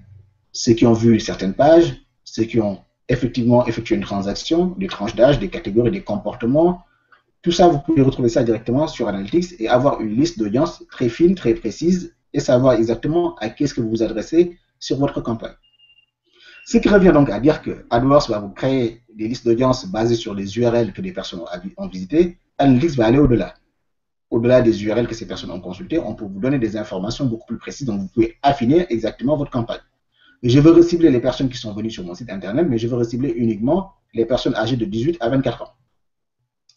ceux qui ont vu certaines pages, ceux qui ont effectivement effectué une transaction, des tranches d'âge, des catégories, des comportements, tout ça, vous pouvez retrouver ça directement sur Analytics et avoir une liste d'audience très fine, très précise et savoir exactement à qui est-ce que vous vous adressez sur votre campagne. Ce qui revient donc à dire que AdWords va vous créer des listes d'audience basées sur les URL que des personnes ont visitées. Analytics va aller au-delà. Au-delà des URL que ces personnes ont consultées, on peut vous donner des informations beaucoup plus précises, donc vous pouvez affiner exactement votre campagne. Je veux recibler les personnes qui sont venues sur mon site internet, mais je veux recibler uniquement les personnes âgées de 18 à 24 ans.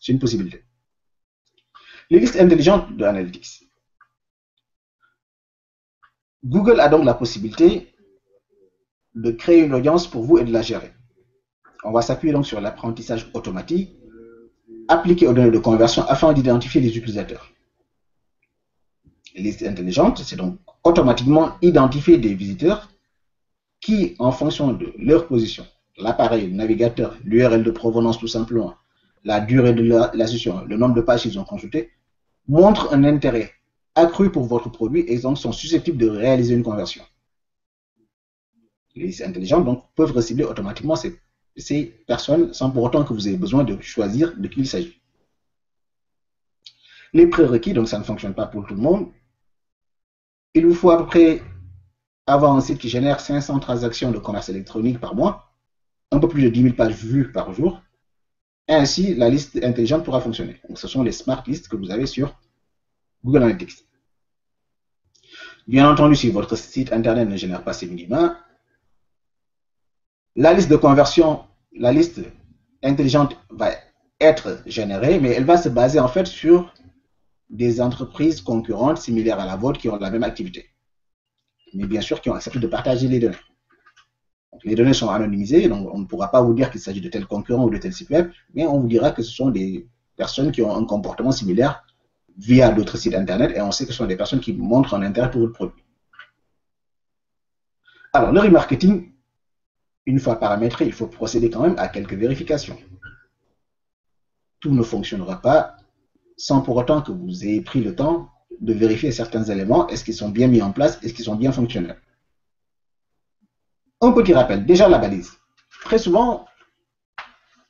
C'est une possibilité. Les listes intelligentes de Analytics. Google a donc la possibilité de créer une audience pour vous et de la gérer. On va s'appuyer donc sur l'apprentissage automatique appliqué aux données de conversion afin d'identifier les utilisateurs. Les listes intelligentes, c'est donc automatiquement identifier des visiteurs qui, en fonction de leur position, l'appareil, le navigateur, l'URL de provenance tout simplement, la durée de la, session, le nombre de pages qu'ils ont consultées, montrent un intérêt accru pour votre produit et donc sont susceptibles de réaliser une conversion. Les listes intelligentes donc, peuvent recibler automatiquement ces, ces personnes sans pour autant que vous ayez besoin de choisir de qui il s'agit. Les prérequis, donc ça ne fonctionne pas pour tout le monde. Il vous faut à peu près avoir un site qui génère 500 transactions de commerce électronique par mois, un peu plus de 10 000 pages vues par jour, ainsi, la liste intelligente pourra fonctionner. Ce sont les smart lists que vous avez sur Google Analytics. Bien entendu, si votre site internet ne génère pas ces minima, la liste de conversion, la liste intelligente va être générée, mais elle va se baser en fait sur des entreprises concurrentes similaires à la vôtre qui ont la même activité. Mais bien sûr, qui ont accepté de partager les données les données sont anonymisées, donc on ne pourra pas vous dire qu'il s'agit de tel concurrent ou de tel site web, mais on vous dira que ce sont des personnes qui ont un comportement similaire via d'autres sites internet et on sait que ce sont des personnes qui montrent un intérêt pour votre produit. Alors, le remarketing, une fois paramétré, il faut procéder quand même à quelques vérifications. Tout ne fonctionnera pas sans pour autant que vous ayez pris le temps de vérifier certains éléments. Est-ce qu'ils sont bien mis en place? Est-ce qu'ils sont bien fonctionnels? Un petit rappel, déjà la balise. Très souvent,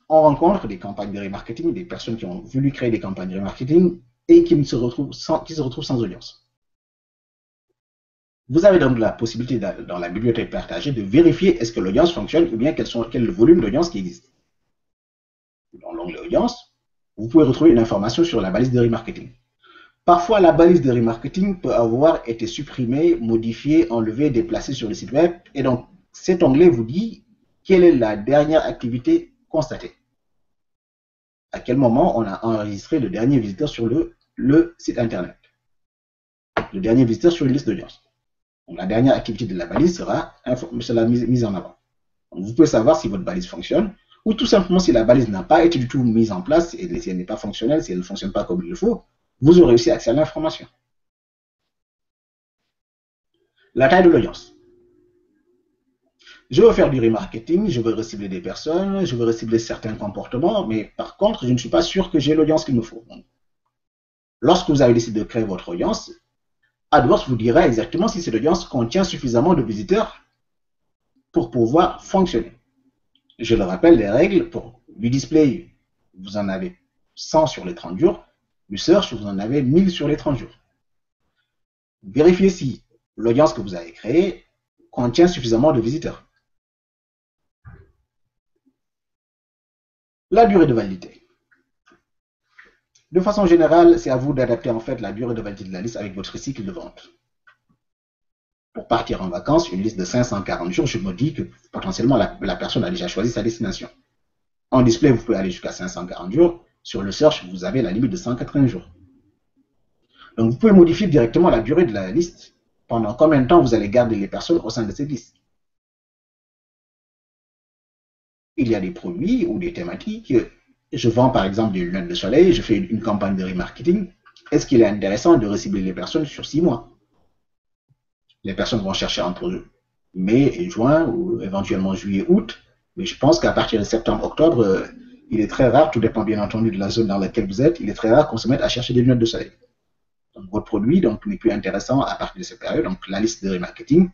on rencontre des campagnes de remarketing, des personnes qui ont voulu créer des campagnes de remarketing et qui, se, retrouvent sans, audience. Vous avez donc la possibilité dans la bibliothèque partagée de vérifier est-ce que l'audience fonctionne ou bien quel est le volume d'audience qui existe. Dans l'onglet audience, vous pouvez retrouver une information sur la balise de remarketing. Parfois, la balise de remarketing peut avoir été supprimée, modifiée, enlevée, déplacée sur le site web. Et donc, cet onglet vous dit quelle est la dernière activité constatée. À quel moment on a enregistré le dernier visiteur sur le, site internet. Le dernier visiteur sur une liste d'audience. La dernière activité de la balise sera, mise en avant. vous pouvez savoir si votre balise fonctionne ou tout simplement si la balise n'a pas été du tout mise en place et si elle n'est pas fonctionnelle, si elle ne fonctionne pas comme il le faut, vous aurez aussi accès à l'information. La taille de l'audience. Je veux faire du remarketing, je veux recibler des personnes, je veux recibler certains comportements, mais par contre, je ne suis pas sûr que j'ai l'audience qu'il me faut. Lorsque vous avez décidé de créer votre audience, AdWords vous dira exactement si cette audience contient suffisamment de visiteurs pour pouvoir fonctionner. Je le rappelle, les règles pour du display, vous en avez 100 sur les 30 jours, du search, vous en avez 1000 sur les 30 jours. Vérifiez si l'audience que vous avez créée contient suffisamment de visiteurs. La durée de validité. De façon générale, c'est à vous d'adapter en fait la durée de validité de la liste avec votre cycle de vente. Pour partir en vacances, une liste de 540 jours, je me dis que potentiellement la, la personne a déjà choisi sa destination. En display, vous pouvez aller jusqu'à 540 jours. Sur le search, vous avez la limite de 180 jours. Donc, vous pouvez modifier directement la durée de la liste. Pendant combien de temps vous allez garder les personnes au sein de cette liste. Il y a des produits ou des thématiques je vends par exemple des lunettes de soleil, je fais une, campagne de remarketing, est-ce qu'il est intéressant de recibler les personnes sur six mois? Les personnes vont chercher entre mai et juin, ou éventuellement juillet, août, mais je pense qu'à partir de septembre, octobre, euh, il est très rare, tout dépend bien entendu de la zone dans laquelle vous êtes, il est très rare qu'on se mette à chercher des lunettes de soleil. Donc votre produit donc n'est plus intéressant à partir de cette période, donc la liste de remarketing.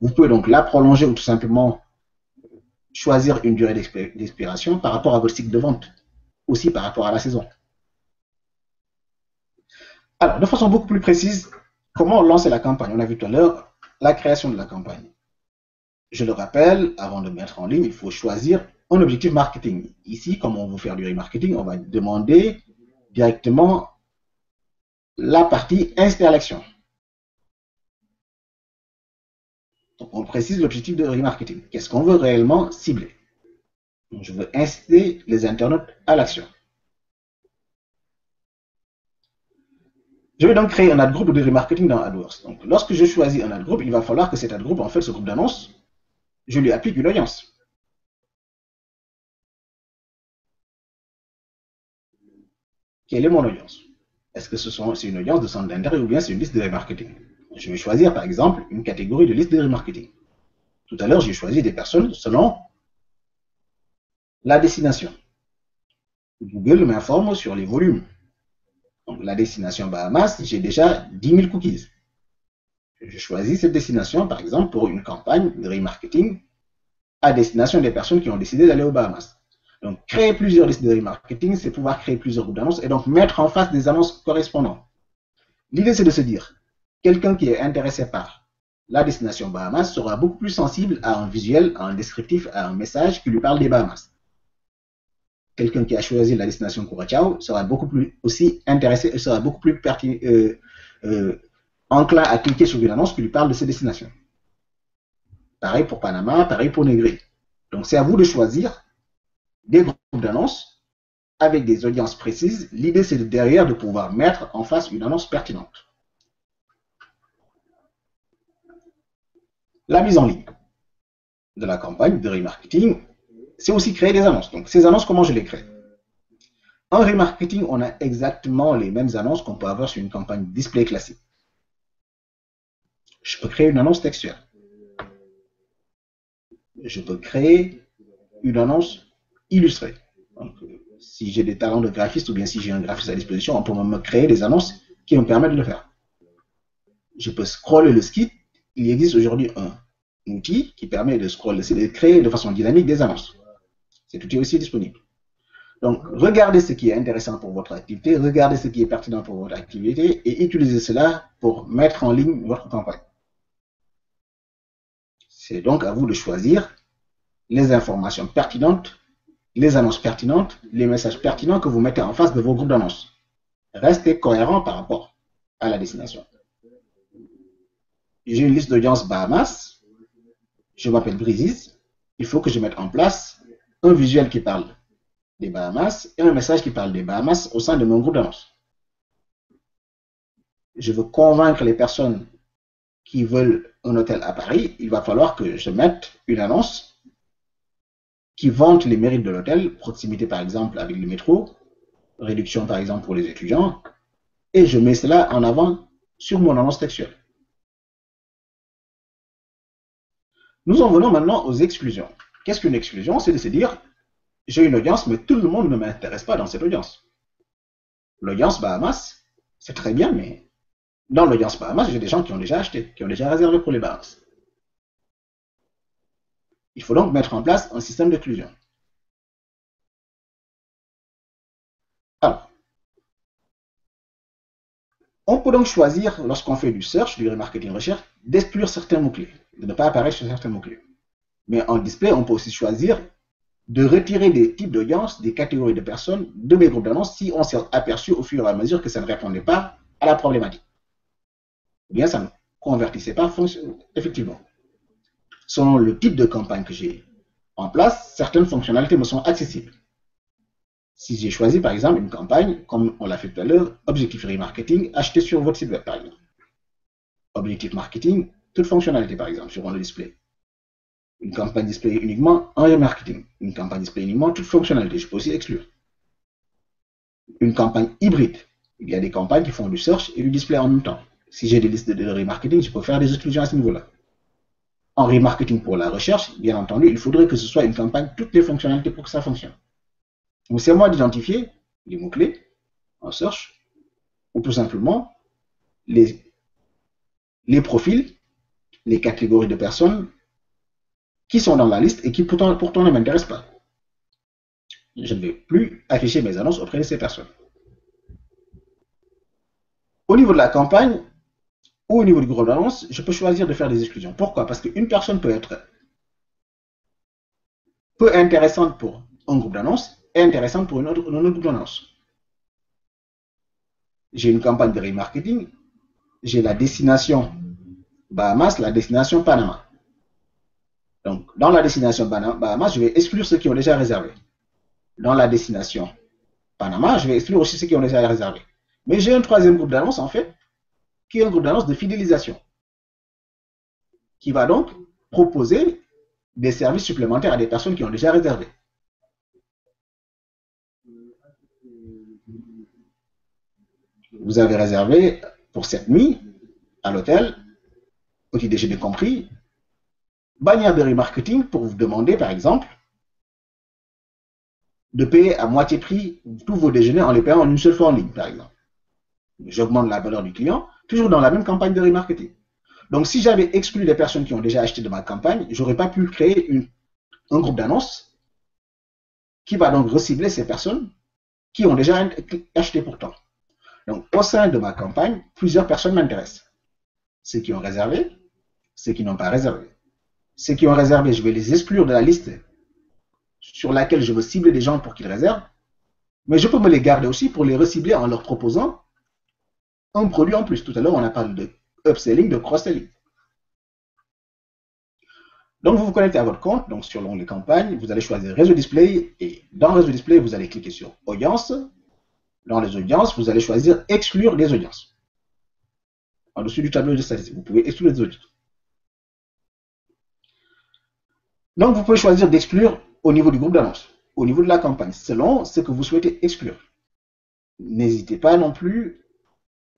Vous pouvez donc la prolonger ou tout simplement choisir une durée d'expiration par rapport à votre cycle de vente aussi par rapport à la saison. Alors, de façon beaucoup plus précise, comment lancer la campagne? On a vu tout à l'heure la création de la campagne. Je le rappelle, avant de mettre en ligne, il faut choisir un objectif marketing. Ici, comme on veut faire du remarketing, on va demander directement la partie installation. Donc, on précise l'objectif de remarketing. Qu'est-ce qu'on veut réellement cibler? Je veux inciter les internautes à l'action. Je vais donc créer un ad group de remarketing dans AdWords. Donc, lorsque je choisis un ad group, il va falloir que cet ad group, en fait, ce groupe d'annonces, je lui applique une audience. Quelle est mon audience? Est-ce que c'est une audience de centre d'intérêt ou bien c'est une liste de remarketing? Je vais choisir, par exemple, une catégorie de liste de remarketing. Tout à l'heure, j'ai choisi des personnes selon la destination. Google m'informe sur les volumes. Donc, la destination Bahamas, j'ai déjà 10 000 cookies. Je choisis cette destination, par exemple, pour une campagne de remarketing à destination des personnes qui ont décidé d'aller aux Bahamas. Donc, créer plusieurs listes de remarketing, c'est pouvoir créer plusieurs groupes d'annonces et donc mettre en face des annonces correspondantes. L'idée, c'est de se dire, quelqu'un qui est intéressé par la destination Bahamas sera beaucoup plus sensible à un visuel, à un descriptif, à un message qui lui parle des Bahamas quelqu'un qui a choisi la destination Curacao sera beaucoup plus aussi intéressé et sera beaucoup plus euh, euh, enclin à cliquer sur une annonce qui lui parle de ces destinations. Pareil pour Panama, pareil pour Negri. Donc c'est à vous de choisir des groupes d'annonces avec des audiences précises. L'idée c'est derrière de pouvoir mettre en face une annonce pertinente. La mise en ligne de la campagne de remarketing c'est aussi créer des annonces. Donc, ces annonces, comment je les crée? En remarketing, on a exactement les mêmes annonces qu'on peut avoir sur une campagne display classique. Je peux créer une annonce textuelle. Je peux créer une annonce illustrée. Donc, si j'ai des talents de graphiste ou bien si j'ai un graphiste à disposition, on peut me créer des annonces qui me permettent de le faire. Je peux scroller le site. Il existe aujourd'hui un outil qui permet de scroller et de créer de façon dynamique des annonces. Cet outil aussi disponible. Donc, regardez ce qui est intéressant pour votre activité, regardez ce qui est pertinent pour votre activité et utilisez cela pour mettre en ligne votre campagne. C'est donc à vous de choisir les informations pertinentes, les annonces pertinentes, les messages pertinents que vous mettez en face de vos groupes d'annonces. Restez cohérent par rapport à la destination. J'ai une liste d'audience Bahamas. Je m'appelle Brisis. Il faut que je mette en place un visuel qui parle des Bahamas et un message qui parle des Bahamas au sein de mon groupe d'annonces. Je veux convaincre les personnes qui veulent un hôtel à Paris. Il va falloir que je mette une annonce qui vante les mérites de l'hôtel, proximité par exemple avec le métro, réduction par exemple pour les étudiants, et je mets cela en avant sur mon annonce textuelle. Nous en venons maintenant aux exclusions. Qu'est-ce qu'une exclusion? C'est de se dire, j'ai une audience, mais tout le monde ne m'intéresse pas dans cette audience. L'audience Bahamas, c'est très bien, mais dans l'audience Bahamas, j'ai des gens qui ont déjà acheté, qui ont déjà réservé pour les Bahamas. Il faut donc mettre en place un système d'exclusion. Alors, on peut donc choisir, lorsqu'on fait du search, du remarketing recherche, d'exclure certains mots-clés, de ne pas apparaître sur certains mots-clés. Mais en display, on peut aussi choisir de retirer des types d'audience, des catégories de personnes de mes groupes d'annonces si on s'est aperçu au fur et à mesure que ça ne répondait pas à la problématique. Ou bien ça ne convertissait pas effectivement. Selon le type de campagne que j'ai en place, certaines fonctionnalités me sont accessibles. Si j'ai choisi par exemple une campagne, comme on l'a fait tout à l'heure, objectif remarketing, acheter sur votre site web par exemple. Objectif marketing, toute fonctionnalité par exemple sur le display. Une campagne display uniquement en remarketing. Une campagne display uniquement toute fonctionnalité. Je peux aussi exclure. Une campagne hybride. Il y a des campagnes qui font du search et du display en même temps. Si j'ai des listes de remarketing, je peux faire des exclusions à ce niveau-là. En remarketing pour la recherche, bien entendu, il faudrait que ce soit une campagne toutes les fonctionnalités pour que ça fonctionne. Donc c'est à moi d'identifier les mots-clés en search ou tout simplement les, profils, les catégories de personnes qui sont dans la liste et qui pourtant, pourtant ne m'intéressent pas. Je ne vais plus afficher mes annonces auprès de ces personnes. Au niveau de la campagne ou au niveau du groupe d'annonces, je peux choisir de faire des exclusions. Pourquoi? Parce qu'une personne peut être peu intéressante pour un groupe d'annonces intéressante pour une autre, une J'ai une campagne de remarketing, j'ai la destination Bahamas, la destination Panama. Donc, dans la destination Bahamas, je vais exclure ceux qui ont déjà réservé. Dans la destination Panama, je vais exclure aussi ceux qui ont déjà réservé. Mais j'ai un troisième groupe d'annonces, en fait, qui est un groupe d'annonces de fidélisation, qui va donc proposer des services supplémentaires à des personnes qui ont déjà réservé. vous avez réservé pour cette nuit à l'hôtel, petit déjeuner compris, bannière de remarketing pour vous demander, par exemple, de payer à moitié prix tous vos déjeuners en les payant en une seule fois en ligne, par exemple. J'augmente la valeur du client, toujours dans la même campagne de remarketing. Donc, si j'avais exclu les personnes qui ont déjà acheté de ma campagne, j'aurais pas pu créer un groupe d'annonces qui va donc recibler ces personnes qui ont déjà acheté pourtant. Donc, au sein de ma campagne, plusieurs personnes m'intéressent. Ceux qui ont réservé, ceux qui n'ont pas réservé. Ceux qui ont réservé, je vais les exclure de la liste sur laquelle je veux cibler des gens pour qu'ils réservent. Mais je peux me les garder aussi pour les recibler en leur proposant un produit en plus. Tout à l'heure, on a parlé de upselling, de cross-selling. Donc, vous vous connectez à votre compte, donc sur l'onglet campagne, vous allez choisir réseau display et dans réseau display, vous allez cliquer sur audience dans les audiences, vous allez choisir exclure les audiences. En-dessus du tableau de statistiques, vous pouvez exclure les audiences. Donc, vous pouvez choisir d'exclure au niveau du groupe d'annonces, au niveau de la campagne, selon ce que vous souhaitez exclure. N'hésitez pas non plus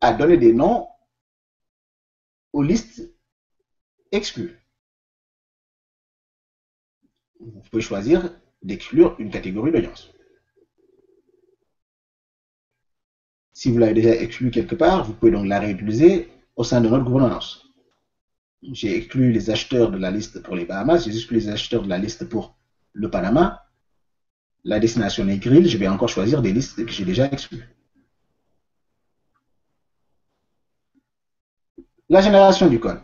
à donner des noms aux listes exclues. Vous pouvez choisir d'exclure une catégorie d'audience. Si vous l'avez déjà exclu quelque part, vous pouvez donc la réutiliser au sein de notre gouvernance. J'ai exclu les acheteurs de la liste pour les Bahamas, j'ai exclu les acheteurs de la liste pour le Panama. La destination est grill, je vais encore choisir des listes que j'ai déjà exclues. La génération du code.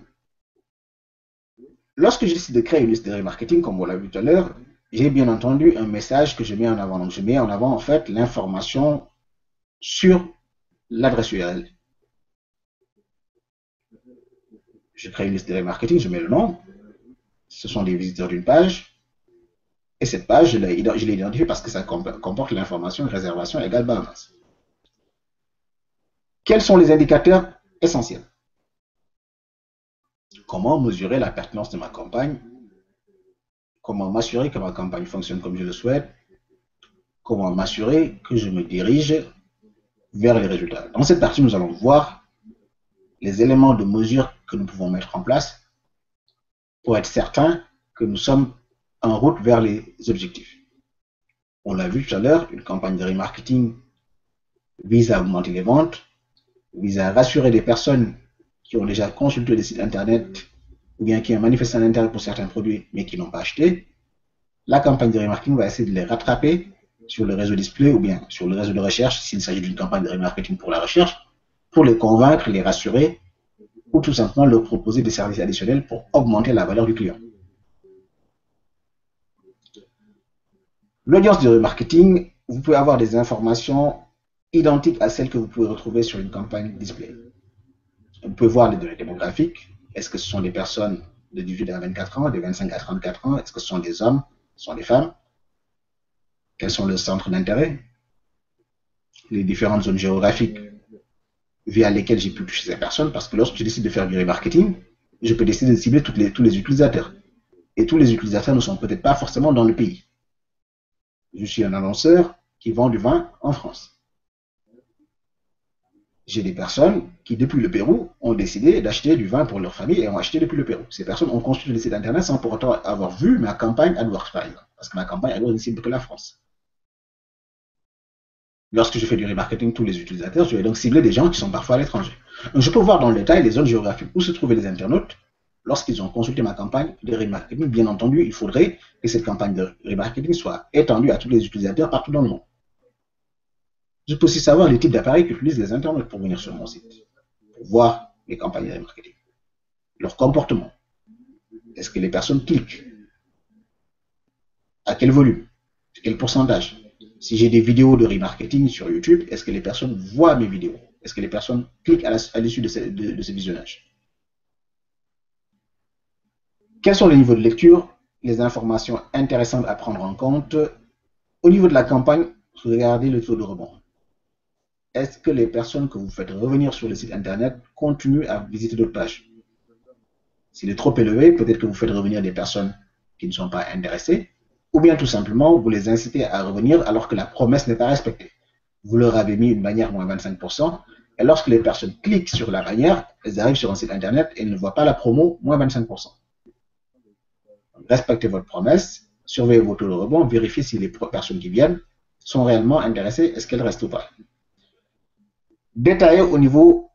lorsque je décide de créer une liste de remarketing, comme on l'a vu tout à l'heure, j'ai bien entendu un message que je mets en avant. Donc, je mets en avant, en fait, l'information sur l'adresse URL. Je crée une liste de remarketing, je mets le nom. Ce sont des visiteurs d'une page. Et cette page, je l'ai identifiée parce que ça comporte l'information réservation égale Bahamas. Quels sont les indicateurs essentiels? Comment mesurer la pertinence de ma campagne? Comment m'assurer que ma campagne fonctionne comme je le souhaite? Comment m'assurer que je me dirige vers les résultats? Dans cette partie, nous allons voir les éléments de mesure que nous pouvons mettre en place pour être certain que nous sommes en route vers les objectifs. On l'a vu tout à l'heure, une campagne de remarketing vise à augmenter les ventes, vise à rassurer des personnes qui ont déjà consulté des sites internet ou bien qui ont manifesté un intérêt pour certains produits mais qui n'ont pas acheté, la campagne de remarketing va essayer de les rattraper sur le réseau display ou bien sur le réseau de recherche s'il s'agit d'une campagne de remarketing pour la recherche, pour les convaincre, les rassurer ou tout simplement leur proposer des services additionnels pour augmenter la valeur du client. L'audience de remarketing, vous pouvez avoir des informations identiques à celles que vous pouvez retrouver sur une campagne display. On peut voir les données démographiques. Est-ce que ce sont des personnes de 18 à 24 ans, de 25 à 34 ans? Est-ce que ce sont des hommes? Ce sont des femmes? Quels sont les centres d'intérêt? Les différentes zones géographiques via lesquelles j'ai pu toucher ces personnes Parce que lorsque je décide de faire du remarketing, je peux décider de cibler tous les utilisateurs. Et tous les utilisateurs ne sont peut-être pas forcément dans le pays. Je suis un annonceur qui vend du vin en France j'ai des personnes qui, depuis le Pérou, ont décidé d'acheter du vin pour leur famille et ont acheté depuis le Pérou. Ces personnes ont construit des sites internet sans pour autant avoir vu ma campagne AdWords, par exemple. Parce que ma campagne AdWords ne cible que la France. Lorsque je fais du remarketing tous les utilisateurs, je vais donc cibler des gens qui sont parfois à l'étranger. Je peux voir dans le détail les zones géographiques où se trouvaient les internautes lorsqu'ils ont consulté ma campagne de remarketing. Bien entendu, il faudrait que cette campagne de remarketing soit étendue à tous les utilisateurs partout dans le monde. Je peux aussi savoir les types d'appareils qu'utilisent les internautes pour venir sur mon site, pour voir les campagnes de marketing, leur comportement. Est-ce que les personnes cliquent? À quel volume? Quel pourcentage? Si j'ai des vidéos de remarketing sur YouTube, est-ce que les personnes voient mes vidéos? Est-ce que les personnes cliquent à l'issue de, ces, de, de ce visionnage Quels sont les niveaux de lecture Les informations intéressantes à prendre en compte? Au niveau de la campagne, regardez le taux de rebond est-ce que les personnes que vous faites revenir sur le site internet continuent à visiter d'autres pages? S'il est trop élevé, peut-être que vous faites revenir des personnes qui ne sont pas intéressées, ou bien tout simplement, vous les incitez à revenir alors que la promesse n'est pas respectée. Vous leur avez mis une bannière moins 25%, et lorsque les personnes cliquent sur la bannière, elles arrivent sur un site internet et ne voient pas la promo moins 25%. Respectez votre promesse, surveillez vos taux de rebond, vérifiez si les personnes qui viennent sont réellement intéressées, est-ce qu'elles restent ou pas? Détaillé au niveau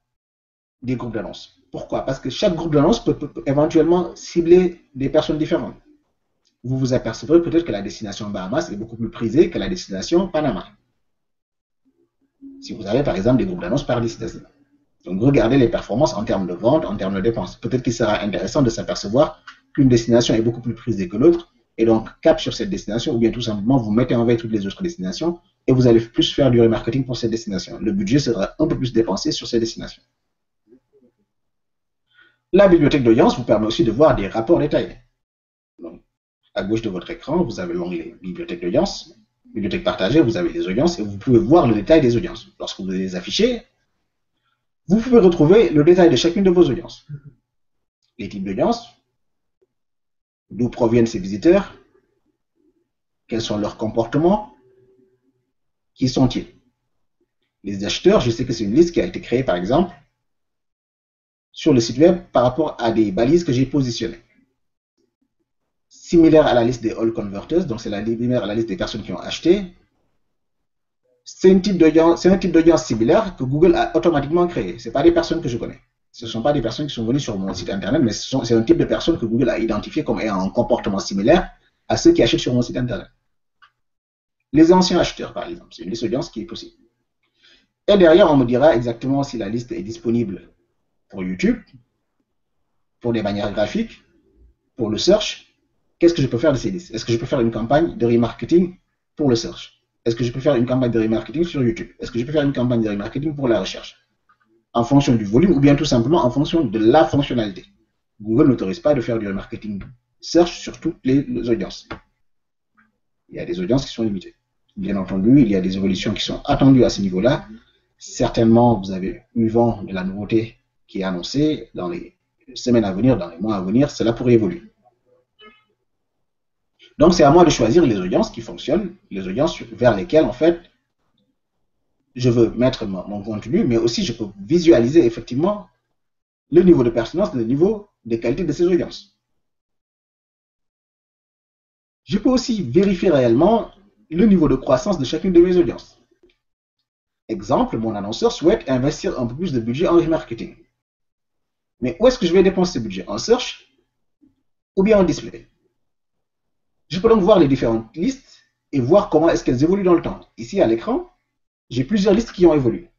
des groupes d'annonces. Pourquoi? Parce que chaque groupe d'annonces peut, éventuellement cibler des personnes différentes. Vous vous apercevrez peut-être que la destination Bahamas est beaucoup plus prisée que la destination Panama. Si vous avez par exemple des groupes d'annonces par destination. Donc regardez les performances en termes de vente, en termes de dépenses. Peut-être qu'il sera intéressant de s'apercevoir qu'une destination est beaucoup plus prisée que l'autre et donc cap sur cette destination ou bien tout simplement vous mettez en veille toutes les autres destinations et vous allez plus faire du remarketing pour cette destination. Le budget sera un peu plus dépensé sur ces destinations. La bibliothèque d'audience vous permet aussi de voir des rapports détaillés. Donc, à gauche de votre écran, vous avez l'onglet bibliothèque d'audience. Bibliothèque partagée, vous avez les audiences et vous pouvez voir le détail des audiences. Lorsque vous les affichez, vous pouvez retrouver le détail de chacune de vos audiences. Les types d'audience, d'où proviennent ces visiteurs, quels sont leurs comportements, qui sont-ils Les acheteurs, je sais que c'est une liste qui a été créée, par exemple, sur le site web par rapport à des balises que j'ai positionnées. Similaire à la liste des All Converters, donc c'est la liste des personnes qui ont acheté. C'est un type d'audience similaire que Google a automatiquement créé. Ce pas des personnes que je connais. Ce ne sont pas des personnes qui sont venues sur mon site internet, mais c'est un type de personnes que Google a identifié comme ayant un comportement similaire à ceux qui achètent sur mon site internet. Les anciens acheteurs, par exemple, c'est une liste d'audience qui est possible. Et derrière, on me dira exactement si la liste est disponible pour YouTube, pour des bannières graphiques, pour le search, qu'est-ce que je peux faire de ces listes? Est-ce que je peux faire une campagne de remarketing pour le search? Est-ce que je peux faire une campagne de remarketing sur YouTube? Est-ce que je peux faire une campagne de remarketing pour la recherche? En fonction du volume ou bien tout simplement en fonction de la fonctionnalité. Google n'autorise pas de faire du remarketing search sur toutes les audiences. Il y a des audiences qui sont limitées. Bien entendu, il y a des évolutions qui sont attendues à ce niveau-là. Certainement, vous avez eu vent de la nouveauté qui est annoncée dans les semaines à venir, dans les mois à venir, cela pourrait évoluer. Donc, c'est à moi de choisir les audiences qui fonctionnent, les audiences vers lesquelles, en fait, je veux mettre mon, contenu, mais aussi je peux visualiser effectivement le niveau de pertinence, le niveau de qualité de ces audiences. Je peux aussi vérifier réellement le niveau de croissance de chacune de mes audiences. Exemple, mon annonceur souhaite investir un peu plus de budget en remarketing. Mais où est-ce que je vais dépenser ce budget? En search ou bien en display? Je peux donc voir les différentes listes et voir comment est-ce qu'elles évoluent dans le temps. Ici à l'écran, j'ai plusieurs listes qui ont évolué.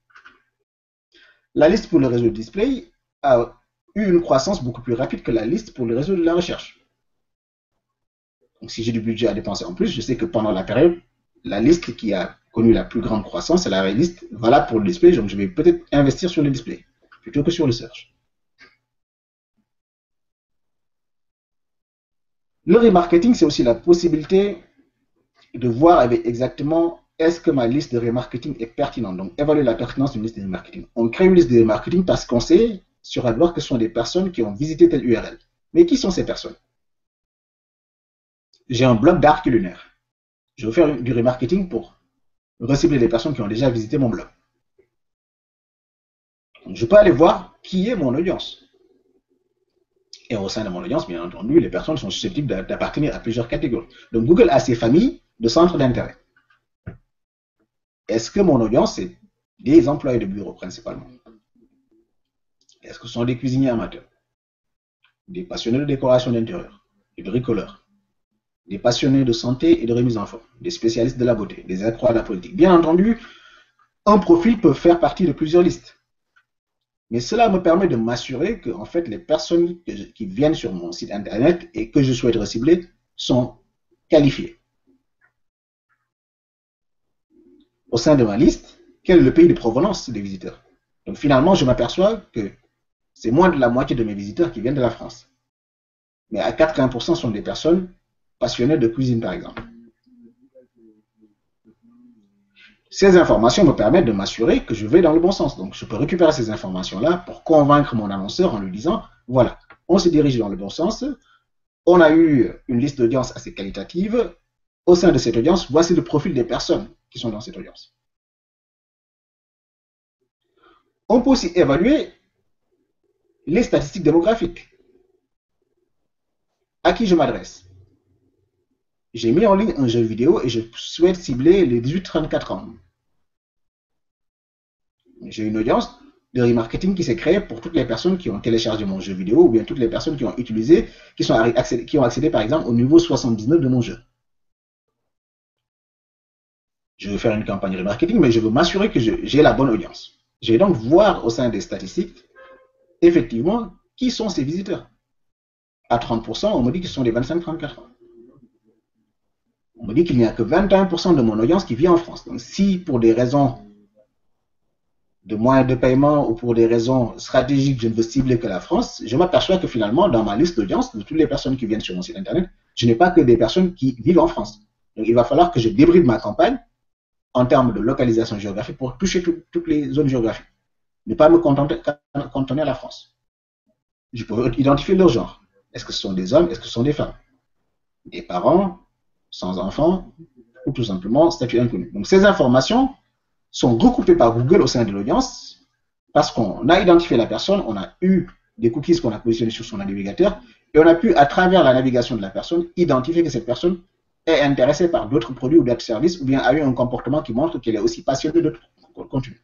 La liste pour le réseau de display a eu une croissance beaucoup plus rapide que la liste pour le réseau de la recherche. Donc si j'ai du budget à dépenser en plus, je sais que pendant la période, la liste qui a connu la plus grande croissance, c'est la liste valable pour le display, donc je vais peut-être investir sur le display plutôt que sur le search. Le remarketing, c'est aussi la possibilité de voir avec exactement est-ce que ma liste de remarketing est pertinente. Donc, évaluer la pertinence d'une liste de remarketing. On crée une liste de remarketing parce qu'on sait sur AdWords que ce sont des personnes qui ont visité telle URL. Mais qui sont ces personnes? J'ai un blog d'art culinaire. Je veux faire du remarketing pour recibler les personnes qui ont déjà visité mon blog. je peux aller voir qui est mon audience. Et au sein de mon audience, bien entendu, les personnes sont susceptibles d'appartenir à plusieurs catégories. Donc Google a ses familles de centres d'intérêt. Est-ce que mon audience, c'est des employés de bureau principalement? Est-ce que ce sont des cuisiniers amateurs? Des passionnés de décoration d'intérieur, des bricoleurs, des passionnés de santé et de remise en forme, des spécialistes de la beauté, des accroix de la politique. Bien entendu, un profil peut faire partie de plusieurs listes. Mais cela me permet de m'assurer que en fait, les personnes qui viennent sur mon site internet et que je souhaite recibler sont qualifiées. Au sein de ma liste, quel est le pays de provenance des visiteurs? Donc finalement, je m'aperçois que c'est moins de la moitié de mes visiteurs qui viennent de la France. Mais à 80% sont des personnes passionnées de cuisine, par exemple. Ces informations me permettent de m'assurer que je vais dans le bon sens. Donc, je peux récupérer ces informations-là pour convaincre mon annonceur en lui disant, voilà, on se dirige dans le bon sens, on a eu une liste d'audience assez qualitative, au sein de cette audience, voici le profil des personnes qui sont dans cette audience. On peut aussi évaluer les statistiques démographiques. À qui je m'adresse? J'ai mis en ligne un jeu vidéo et je souhaite cibler les 18-34 ans. J'ai une audience de remarketing qui s'est créée pour toutes les personnes qui ont téléchargé mon jeu vidéo ou bien toutes les personnes qui ont utilisé, qui, accédé, ont accédé par exemple au niveau 79 de mon jeu. Je veux faire une campagne remarketing, mais je veux m'assurer que j'ai la bonne audience. Je vais donc voir au sein des statistiques, effectivement, qui sont ces visiteurs. À 30%, on me dit que ce sont les 25-34 ans on me dit qu'il n'y a que 21% de mon audience qui vit en France. Donc si pour des raisons de moyens de paiement ou pour des raisons stratégiques, je ne veux cibler que la France, je m'aperçois que finalement, dans ma liste d'audience, de toutes les personnes qui viennent sur mon site Internet, je n'ai pas que des personnes qui vivent en France. Donc il va falloir que je débride ma campagne en termes de localisation géographique pour toucher toutes les zones géographiques. Ne pas me contenter, à la France. Je peux identifier leur genre. Est-ce que ce sont des hommes? Est-ce que ce sont des femmes? Des parents sans enfant, ou tout simplement statut inconnu. Donc ces informations sont recoupées par Google au sein de l'audience parce qu'on a identifié la personne, on a eu des cookies qu'on a positionnés sur son navigateur et on a pu, à travers la navigation de la personne, identifier que cette personne est intéressée par d'autres produits ou d'autres services ou bien a eu un comportement qui montre qu'elle est aussi passionnée d'autres contenus.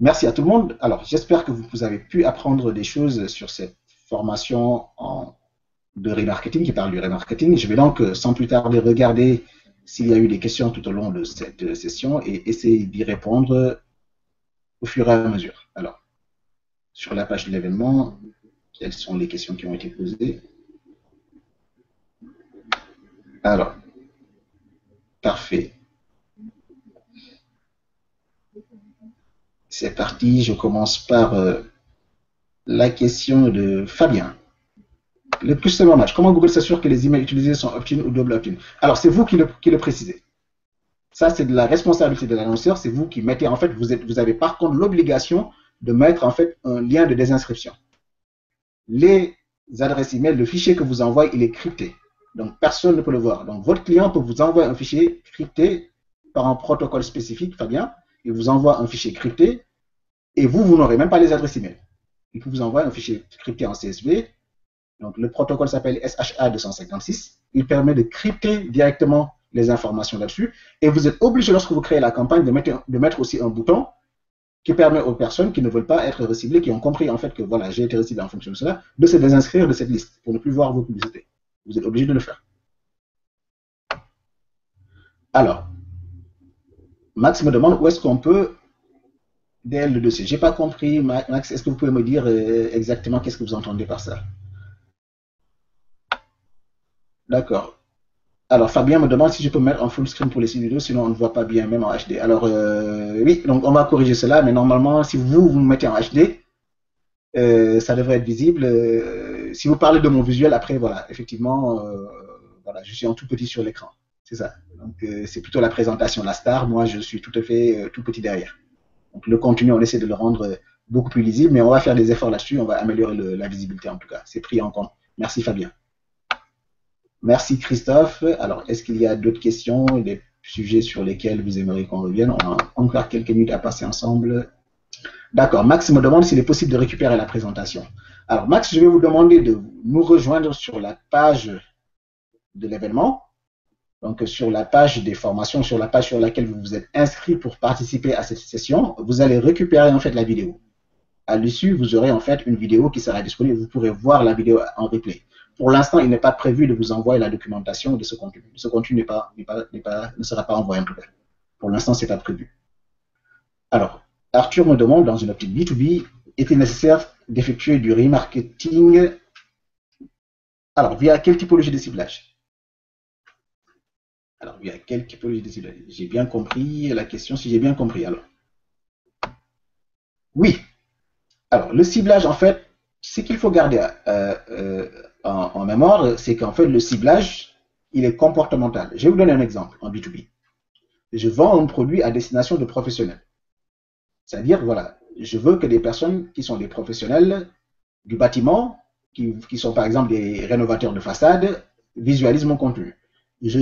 Merci à tout le monde. Alors, j'espère que vous avez pu apprendre des choses sur cette formation en de remarketing, qui parle du remarketing. Je vais donc, euh, sans plus tarder, regarder s'il y a eu des questions tout au long de cette euh, session et essayer d'y répondre au fur et à mesure. Alors, sur la page de l'événement, quelles sont les questions qui ont été posées? Alors, parfait. C'est parti, je commence par euh, la question de Fabien. Le customer match, comment Google s'assure que les emails utilisés sont opt-in ou double opt-in? Alors, c'est vous qui le, précisez. Ça, c'est de la responsabilité de l'annonceur, c'est vous qui mettez, en fait, vous, vous avez par contre l'obligation de mettre en fait un lien de désinscription. Les adresses email, le fichier que vous envoyez, il est crypté. Donc, personne ne peut le voir. Donc, votre client peut vous envoyer un fichier crypté par un protocole spécifique, Fabien. Il vous envoie un fichier crypté et vous, vous n'aurez même pas les adresses email. Il peut vous envoyer un fichier crypté en CSV. Donc, le protocole s'appelle SHA-256. Il permet de crypter directement les informations là-dessus. Et vous êtes obligé, lorsque vous créez la campagne, de mettre, aussi un bouton qui permet aux personnes qui ne veulent pas être reciblées, qui ont compris en fait que voilà, j'ai été reciblé en fonction de cela, de se désinscrire de cette liste pour ne plus voir vos publicités. Vous êtes obligé de le faire. Alors, Max me demande où est-ce qu'on peut DL le dossier. J'ai pas compris, Max. Est-ce que vous pouvez me dire euh, exactement qu'est-ce que vous entendez par ça? D'accord. Alors, Fabien me demande si je peux mettre en full screen pour les vidéos, sinon on ne voit pas bien, même en HD. Alors, euh, oui, donc on va corriger cela, mais normalement, si vous vous mettez en HD, euh, ça devrait être visible. Euh, si vous parlez de mon visuel, après, voilà, effectivement, voilà, je suis en tout petit sur l'écran. C'est ça. Donc, c'est plutôt la présentation la star. Moi, je suis tout à fait tout petit derrière. Donc, le contenu, on essaie de le rendre beaucoup plus lisible, mais on va faire des efforts là-dessus. On va améliorer la visibilité, en tout cas. C'est pris en compte. Merci, Fabien. Merci Christophe. Alors, est-ce qu'il y a d'autres questions, des sujets sur lesquels vous aimeriez qu'on revienne? On a encore quelques minutes à passer ensemble. D'accord. Max me demande s'il est possible de récupérer la présentation. Alors, Max, je vais vous demander de nous rejoindre sur la page de l'événement. Donc, sur la page des formations, sur la page sur laquelle vous vous êtes inscrit pour participer à cette session, vous allez récupérer en fait la vidéo. À l'issue, vous aurez en fait une vidéo qui sera disponible. Vous pourrez voir la vidéo en replay. Pour l'instant, il n'est pas prévu de vous envoyer la documentation de ce contenu. Ce contenu ne sera pas envoyé en cas. Pour l'instant, ce n'est pas prévu. Alors, Arthur me demande, dans une optique B2B, est-il nécessaire d'effectuer du remarketing? Alors, via quelle typologie de ciblage? Alors, via quelle typologie de ciblage? J'ai bien compris la question, si j'ai bien compris alors. Oui. Alors, le ciblage, en fait, ce qu'il faut garder euh, euh, en, mémoire, c'est qu'en fait, le ciblage, il est comportemental. Je vais vous donner un exemple en B2B. Je vends un produit à destination de professionnels. C'est-à-dire, voilà, je veux que des personnes qui sont des professionnels du bâtiment, qui, sont par exemple des rénovateurs de façade, visualisent mon contenu.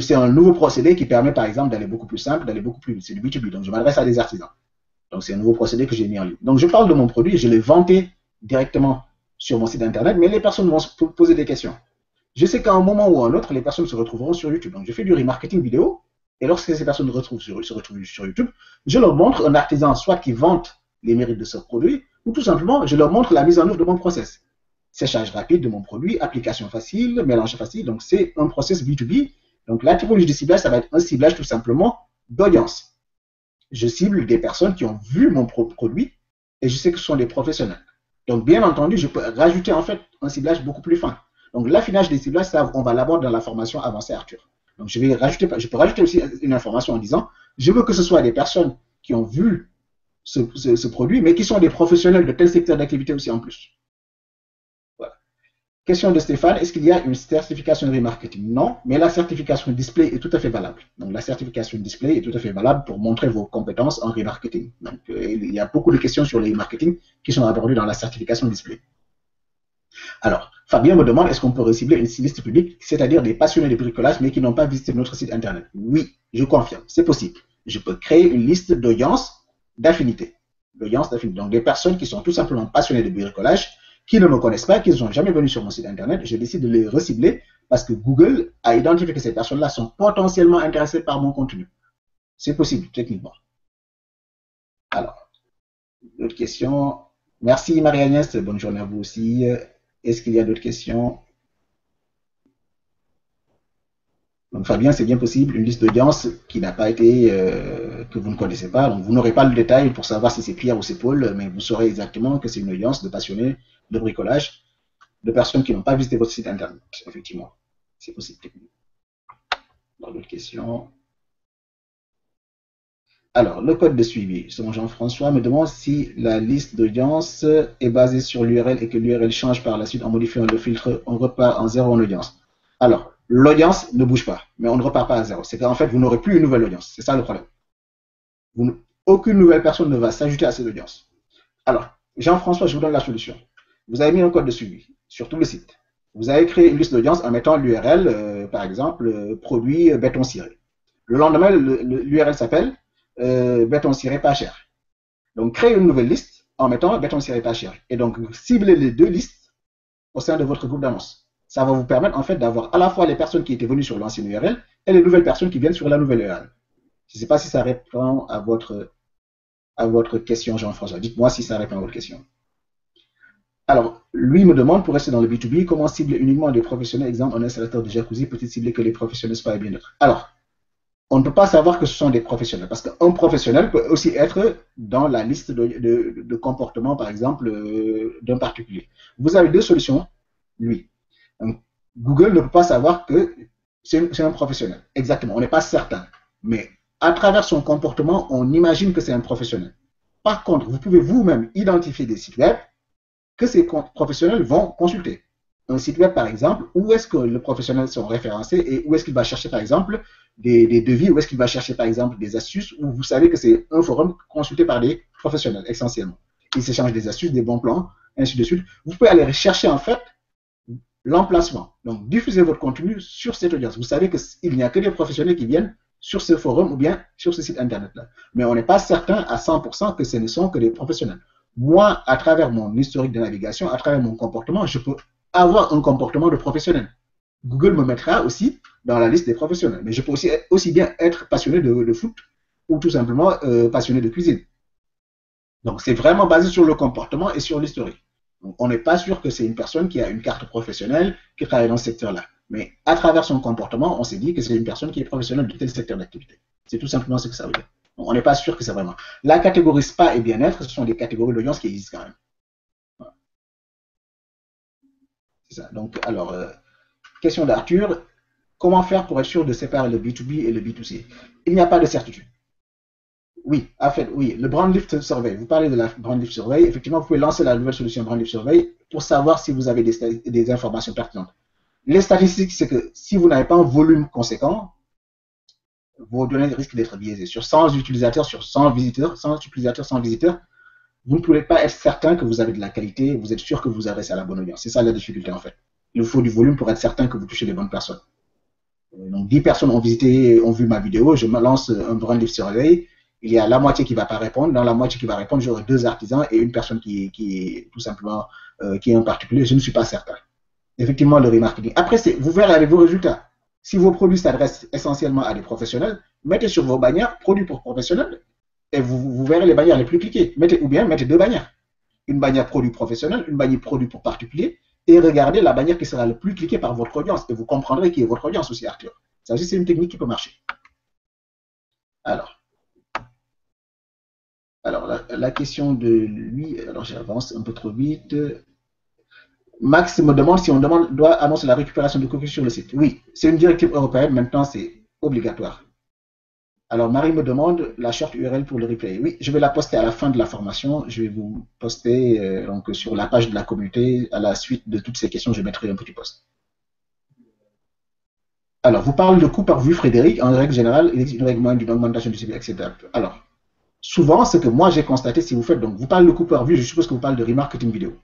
C'est un nouveau procédé qui permet par exemple d'aller beaucoup plus simple, d'aller beaucoup plus vite. C'est du B2B, donc je m'adresse à des artisans. Donc c'est un nouveau procédé que j'ai mis en ligne. Donc je parle de mon produit, je l'ai vanté directement sur mon site internet, mais les personnes vont se poser des questions. Je sais qu'à un moment ou à un autre, les personnes se retrouveront sur YouTube. Donc, je fais du remarketing vidéo, et lorsque ces personnes se retrouvent sur, YouTube, je leur montre un artisan, soit qui vante les mérites de ce produit, ou tout simplement, je leur montre la mise en œuvre de mon process. Séchage rapide de mon produit, application facile, mélange facile. Donc, c'est un process B2B. Donc, la typologie de ciblage, ça va être un ciblage tout simplement d'audience. Je cible des personnes qui ont vu mon produit et je sais que ce sont des professionnels. Donc, bien entendu, je peux rajouter en fait un ciblage beaucoup plus fin. Donc, l'affinage des ciblages, ça, on va l'aborder dans la formation avancée Arthur. Donc, je peux rajouter aussi une information en disant, je veux que ce soit des personnes qui ont vu ce produit, mais qui sont des professionnels de tel secteur d'activité aussi en plus. Question de Stéphane, est-ce qu'il y a une certification remarketing? Non, mais la certification display est tout à fait valable. Donc la certification display est tout à fait valable pour montrer vos compétences en remarketing. Donc euh, il y a beaucoup de questions sur le remarketing qui sont abordées dans la certification display. Alors, Fabien me demande est-ce qu'on peut recibler une liste publique, c'est-à-dire des passionnés de bricolage mais qui n'ont pas visité notre site internet? Oui, je confirme, c'est possible. Je peux créer une liste d'audience d'affinité. D'audience d'affinité. Donc des personnes qui sont tout simplement passionnées de bricolage qui ne me connaissent pas, qui ne sont jamais venus sur mon site internet, je décide de les recibler parce que Google a identifié que ces personnes-là sont potentiellement intéressées par mon contenu. C'est possible, techniquement. Alors, d'autres questions? Merci Marie-Agnès, bonne journée à vous aussi. Est-ce qu'il y a d'autres questions? Donc Fabien, c'est bien possible, une liste d'audience qui n'a pas été, euh, que vous ne connaissez pas. Donc vous n'aurez pas le détail pour savoir si c'est Pierre ou c'est Paul, mais vous saurez exactement que c'est une audience de passionnés de bricolage. de personnes qui n'ont pas visité votre site internet, effectivement. C'est possible. D'autres questions. Alors, le code de suivi. Jean-François me demande si la liste d'audience est basée sur l'URL et que l'URL change par la suite en modifiant le filtre, on repart en zéro en audience. Alors, l'audience ne bouge pas, mais on ne repart pas à zéro. C'est qu'en fait, vous n'aurez plus une nouvelle audience. C'est ça le problème. aucune nouvelle personne ne va s'ajouter à cette audience. Alors, Jean-François, je vous donne la solution. Vous avez mis un code de suivi sur tout le site. Vous avez créé une liste d'audience en mettant l'URL, euh, par exemple, euh, produit béton ciré. Le lendemain, l'URL s'appelle euh, béton ciré pas cher. Donc, créez une nouvelle liste en mettant béton ciré pas cher. Et donc, ciblez les deux listes au sein de votre groupe d'annonces. Ça va vous permettre en fait d'avoir à la fois les personnes qui étaient venues sur l'ancienne URL et les nouvelles personnes qui viennent sur la nouvelle URL. Je ne sais pas si ça répond à votre, à votre question, Jean-François. Dites-moi si ça répond à votre question. Alors, lui me demande, pour rester dans le B2B, comment cibler uniquement des professionnels. Exemple, un installateur de jacuzzi peut-il cibler que les professionnels soient bien-être Alors, on ne peut pas savoir que ce sont des professionnels, parce qu'un professionnel peut aussi être dans la liste de, comportements, par exemple, euh, d'un particulier. Vous avez deux solutions, lui. Google ne peut pas savoir que c'est un professionnel. Exactement, on n'est pas certain. Mais à travers son comportement, on imagine que c'est un professionnel. Par contre, vous pouvez vous-même identifier des sites web que ces professionnels vont consulter un site web, par exemple, où est-ce que les professionnels sont référencés et où est-ce qu'il va chercher, par exemple, des, devis, où est-ce qu'il va chercher, par exemple, des astuces, où vous savez que c'est un forum consulté par des professionnels, essentiellement. Ils s'échangent des astuces, des bons plans, ainsi de suite. Vous pouvez aller rechercher, en fait, l'emplacement. Donc, diffusez votre contenu sur cette audience. Vous savez qu'il n'y a que des professionnels qui viennent sur ce forum ou bien sur ce site Internet-là. Mais on n'est pas certain à 100% que ce ne sont que des professionnels. Moi, à travers mon historique de navigation, à travers mon comportement, je peux avoir un comportement de professionnel. Google me mettra aussi dans la liste des professionnels. Mais je peux aussi, bien être passionné de, foot ou tout simplement euh, passionné de cuisine. Donc c'est vraiment basé sur le comportement et sur l'historique. On n'est pas sûr que c'est une personne qui a une carte professionnelle qui travaille dans ce secteur-là. Mais à travers son comportement, on s'est dit que c'est une personne qui est professionnelle de tel secteur d'activité. C'est tout simplement ce que ça veut dire. On n'est pas sûr que c'est vraiment. La catégorie spa et bien-être, ce sont des catégories d'audience qui existent quand même. Donc, alors, euh, question d'Arthur. Comment faire pour être sûr de séparer le B2B et le B2C Il n'y a pas de certitude. Oui, en fait, oui, le Brand Lift Survey. Vous parlez de la Brand Lift Survey. Effectivement, vous pouvez lancer la nouvelle solution Brand Lift Survey pour savoir si vous avez des, informations pertinentes. Les statistiques, c'est que si vous n'avez pas un volume conséquent, vos données risquent d'être biaisées. Sur 100 utilisateurs, sur 100 visiteurs, 100 utilisateurs, 100 visiteurs, vous ne pouvez pas être certain que vous avez de la qualité, vous êtes sûr que vous adressez à la bonne audience. C'est ça la difficulté en fait. Il vous faut du volume pour être certain que vous touchez les bonnes personnes. Euh, donc 10 personnes ont visité, ont vu ma vidéo, je me lance un brand live survey, il y a la moitié qui ne va pas répondre, dans la moitié qui va répondre, j'aurai deux artisans et une personne qui, est tout simplement euh, qui est en particulier, je ne suis pas certain. Effectivement, le remarketing. Après, vous verrez avec vos résultats. Si vos produits s'adressent essentiellement à des professionnels, mettez sur vos bannières produits pour professionnels et vous, verrez les bannières les plus cliquées. Mettez, ou bien mettez deux bannières. Une bannière produit professionnel, une bannière produit pour particulier, et regardez la bannière qui sera le plus cliquée par votre audience. Et vous comprendrez qui est votre audience aussi, Arthur. Ça aussi, c'est une technique qui peut marcher. Alors. Alors, la, question de lui, alors j'avance un peu trop vite. Max me demande si on doit annoncer la récupération de cookies sur le site. Oui, c'est une directive européenne, maintenant c'est obligatoire. Alors, Marie me demande la short URL pour le replay. Oui, je vais la poster à la fin de la formation. Je vais vous poster euh, donc, sur la page de la communauté. À la suite de toutes ces questions, je mettrai un petit post. Alors, vous parlez de coût par vue, Frédéric. En règle générale, il existe une règle d'une augmentation du CPM, etc. Alors, souvent, ce que moi j'ai constaté, si vous faites, donc vous parlez de coût par vue, je suppose que vous parlez de remarketing vidéo.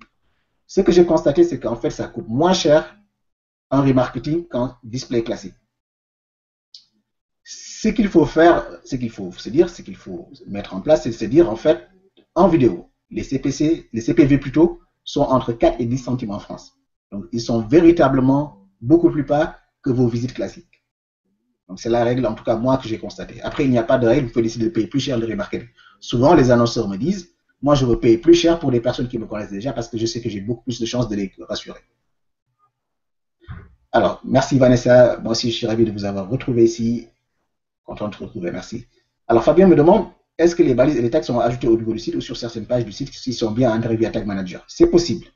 Ce que j'ai constaté, c'est qu'en fait, ça coûte moins cher en remarketing qu'en display classique ce qu'il faut faire, ce qu'il faut se dire, ce qu'il faut mettre en place, c'est se dire en fait, en vidéo, les CPC, les CPV plutôt, sont entre 4 et 10 centimes en France. Donc, ils sont véritablement beaucoup plus bas que vos visites classiques. Donc, c'est la règle, en tout cas, moi, que j'ai constaté. Après, il n'y a pas de règle, vous pouvez décider de payer plus cher le remarketing. Souvent, les annonceurs me disent, moi, je veux payer plus cher pour les personnes qui me connaissent déjà parce que je sais que j'ai beaucoup plus de chances de les rassurer. Alors, merci Vanessa. Moi aussi, je suis ravi de vous avoir retrouvé ici. Content de te retrouver, merci. Alors Fabien me demande, est-ce que les balises et les tags sont ajoutés au niveau du site ou sur certaines pages du site s'ils sont bien intégrés via Tag Manager? C'est possible.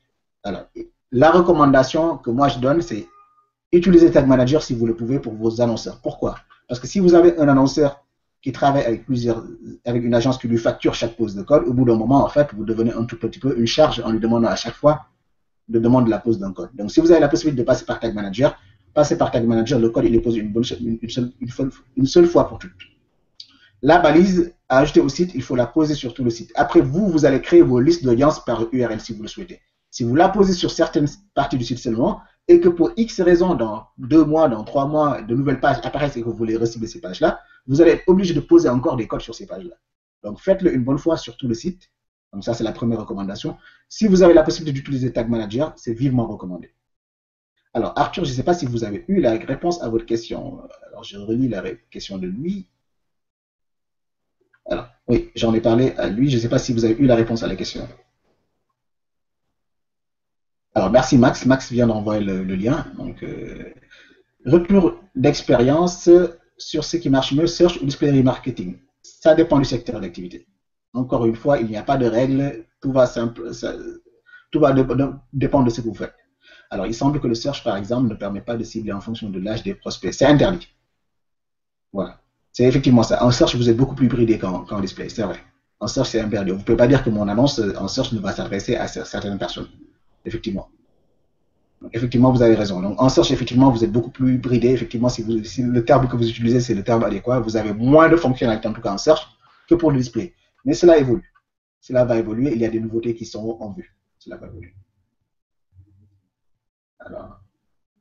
Alors, la recommandation que moi je donne, c'est utiliser Tag Manager si vous le pouvez pour vos annonceurs. Pourquoi? Parce que si vous avez un annonceur qui travaille avec plusieurs, avec une agence qui lui facture chaque pose de code, au bout d'un moment, en fait, vous devenez un tout petit peu une charge en lui demandant à chaque fois de demander la pose d'un code. Donc, si vous avez la possibilité de passer par Tag Manager, passez par Tag Manager, le code, il est posé une, bonne, une, seule, une, seule, fois pour toutes. La balise à ajouter au site, il faut la poser sur tout le site. Après, vous, vous allez créer vos listes d'audience par URL si vous le souhaitez. Si vous la posez sur certaines parties du site seulement, et que pour X raisons, dans deux mois, dans trois mois, de nouvelles pages apparaissent et que vous voulez recibler ces pages-là, vous allez être obligé de poser encore des codes sur ces pages-là. Donc faites-le une bonne fois sur tout le site. Donc ça, c'est la première recommandation. Si vous avez la possibilité d'utiliser Tag Manager, c'est vivement recommandé. Alors Arthur, je ne sais pas si vous avez eu la réponse à votre question. Alors je relis la question de lui. Alors oui, j'en ai parlé à lui. Je ne sais pas si vous avez eu la réponse à la question. Alors, merci Max. Max vient d'envoyer le, lien. Donc, euh, retour d'expérience sur ce qui marche mieux, search ou display remarketing. Ça dépend du secteur d'activité. Encore une fois, il n'y a pas de règle. Tout va, simple, tout va dépendre de ce que vous faites. Alors, il semble que le search, par exemple, ne permet pas de cibler en fonction de l'âge des prospects. C'est interdit. Voilà. C'est effectivement ça. En search, vous êtes beaucoup plus bridé qu'en display. C'est vrai. En search, c'est interdit. Vous ne pouvez pas dire que mon annonce en search ne va s'adresser à certaines personnes effectivement. Effectivement, vous avez raison. Donc, en search, effectivement, vous êtes beaucoup plus bridé. Effectivement, si, le terme que vous utilisez, c'est le terme adéquat, vous avez moins de fonctionnalités, en tout cas en search, que pour le display. Mais cela évolue. Cela va évoluer. Il y a des nouveautés qui sont en vue. Cela va évoluer. Alors,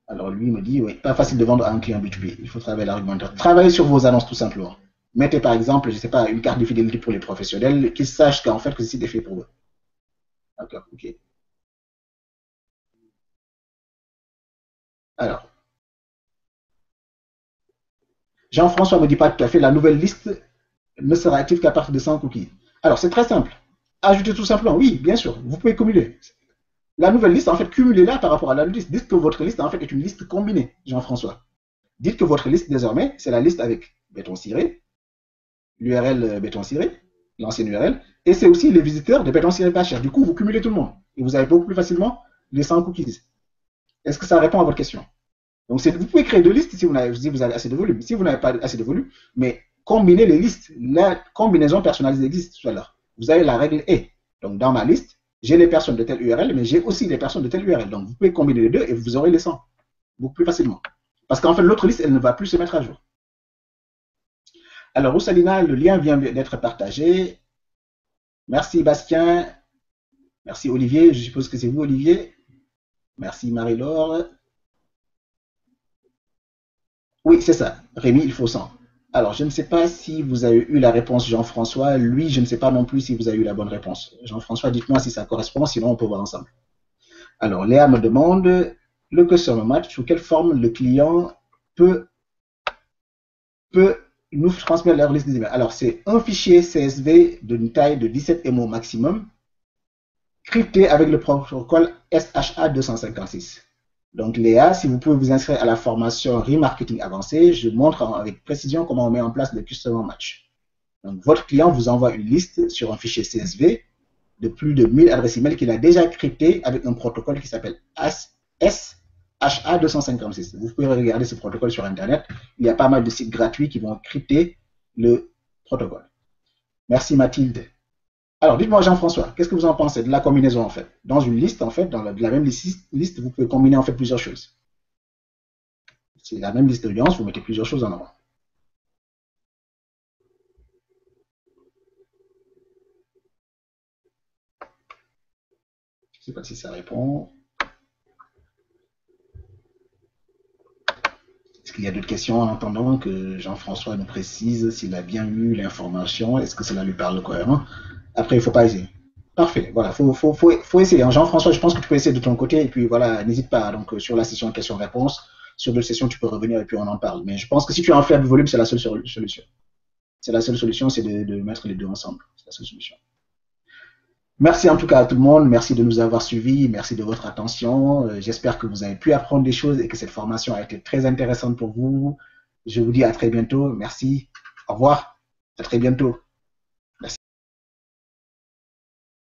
alors lui me dit, oui, pas facile de vendre à un client B2B. Il faut travailler l'argumentaire. Travaillez sur vos annonces, tout simplement. Mettez par exemple, je ne sais pas, une carte de fidélité pour les professionnels, qu'ils sachent qu'en fait, que ceci est fait pour eux. D'accord, ok. Alors, Jean-François ne me dit pas tout à fait, la nouvelle liste ne sera active qu'à partir de 100 cookies. Alors, c'est très simple. Ajoutez tout simplement, oui, bien sûr, vous pouvez cumuler. La nouvelle liste, en fait, cumulez-la par rapport à la liste. Dites que votre liste, en fait, est une liste combinée, Jean-François. Dites que votre liste, désormais, c'est la liste avec béton ciré, l'URL euh, béton ciré, l'ancienne URL, et c'est aussi les visiteurs de béton ciré pas cher. Du coup, vous cumulez tout le monde. Et vous avez beaucoup plus facilement les 100 cookies. Est-ce que ça répond à votre question? Donc, vous pouvez créer deux listes si vous, avez, assez de volume. Si vous n'avez pas assez de volume, mais combinez les listes. La combinaison personnalisée existe tout à l'heure. Vous avez la règle et. Donc, dans ma liste, j'ai les personnes de telle URL, mais j'ai aussi les personnes de telle URL. Donc, vous pouvez combiner les deux et vous aurez les 100 beaucoup plus facilement. Parce qu'en fait, l'autre liste, elle ne va plus se mettre à jour. Alors, Roussalina, le lien vient d'être partagé. Merci Bastien. Merci Olivier. Je suppose que c'est vous, Olivier. Merci Marie-Laure. Oui, c'est ça. Rémi, il faut 100. Alors, je ne sais pas si vous avez eu la réponse Jean-François. Lui, je ne sais pas non plus si vous avez eu la bonne réponse. Jean-François, dites-moi si ça correspond, sinon on peut voir ensemble. Alors, Léa me demande le customer match, sous quelle forme le client peut, peut nous transmettre leur liste d'emails. Alors, c'est un fichier CSV d'une taille de 17 MO maximum crypté avec le protocole SHA 256. Donc Léa, si vous pouvez vous inscrire à la formation remarketing avancée, je montre avec précision comment on met en place le Customer Match. Donc votre client vous envoie une liste sur un fichier CSV de plus de 1000 adresses email qu'il a déjà crypté avec un protocole qui s'appelle SHA 256. Vous pouvez regarder ce protocole sur Internet. Il y a pas mal de sites gratuits qui vont crypter le protocole. Merci Mathilde. Alors, dites-moi, Jean-François, qu'est-ce que vous en pensez de la combinaison, en fait? Dans une liste, en fait, dans la, même liste, vous pouvez combiner, en fait, plusieurs choses. C'est la même liste d'audience, vous mettez plusieurs choses en avant. Je ne sais pas si ça répond. Est-ce qu'il y a d'autres questions en attendant que Jean-François nous précise s'il a bien eu l'information? Est-ce que cela lui parle cohérent? Après, il faut pas essayer. Parfait. Voilà, il faut, faut, faut, faut, essayer. Jean-François, je pense que tu peux essayer de ton côté. Et puis voilà, n'hésite pas. Donc, euh, sur la session questions-réponses, sur d'autres sessions, tu peux revenir et puis on en parle. Mais je pense que si tu as un faible volume, c'est la seule solution. C'est la seule solution, c'est de, de, mettre les deux ensemble. C'est la seule solution. Merci en tout cas à tout le monde. Merci de nous avoir suivis. Merci de votre attention. Euh, j'espère que vous avez pu apprendre des choses et que cette formation a été très intéressante pour vous. Je vous dis à très bientôt. Merci. Au revoir. À très bientôt.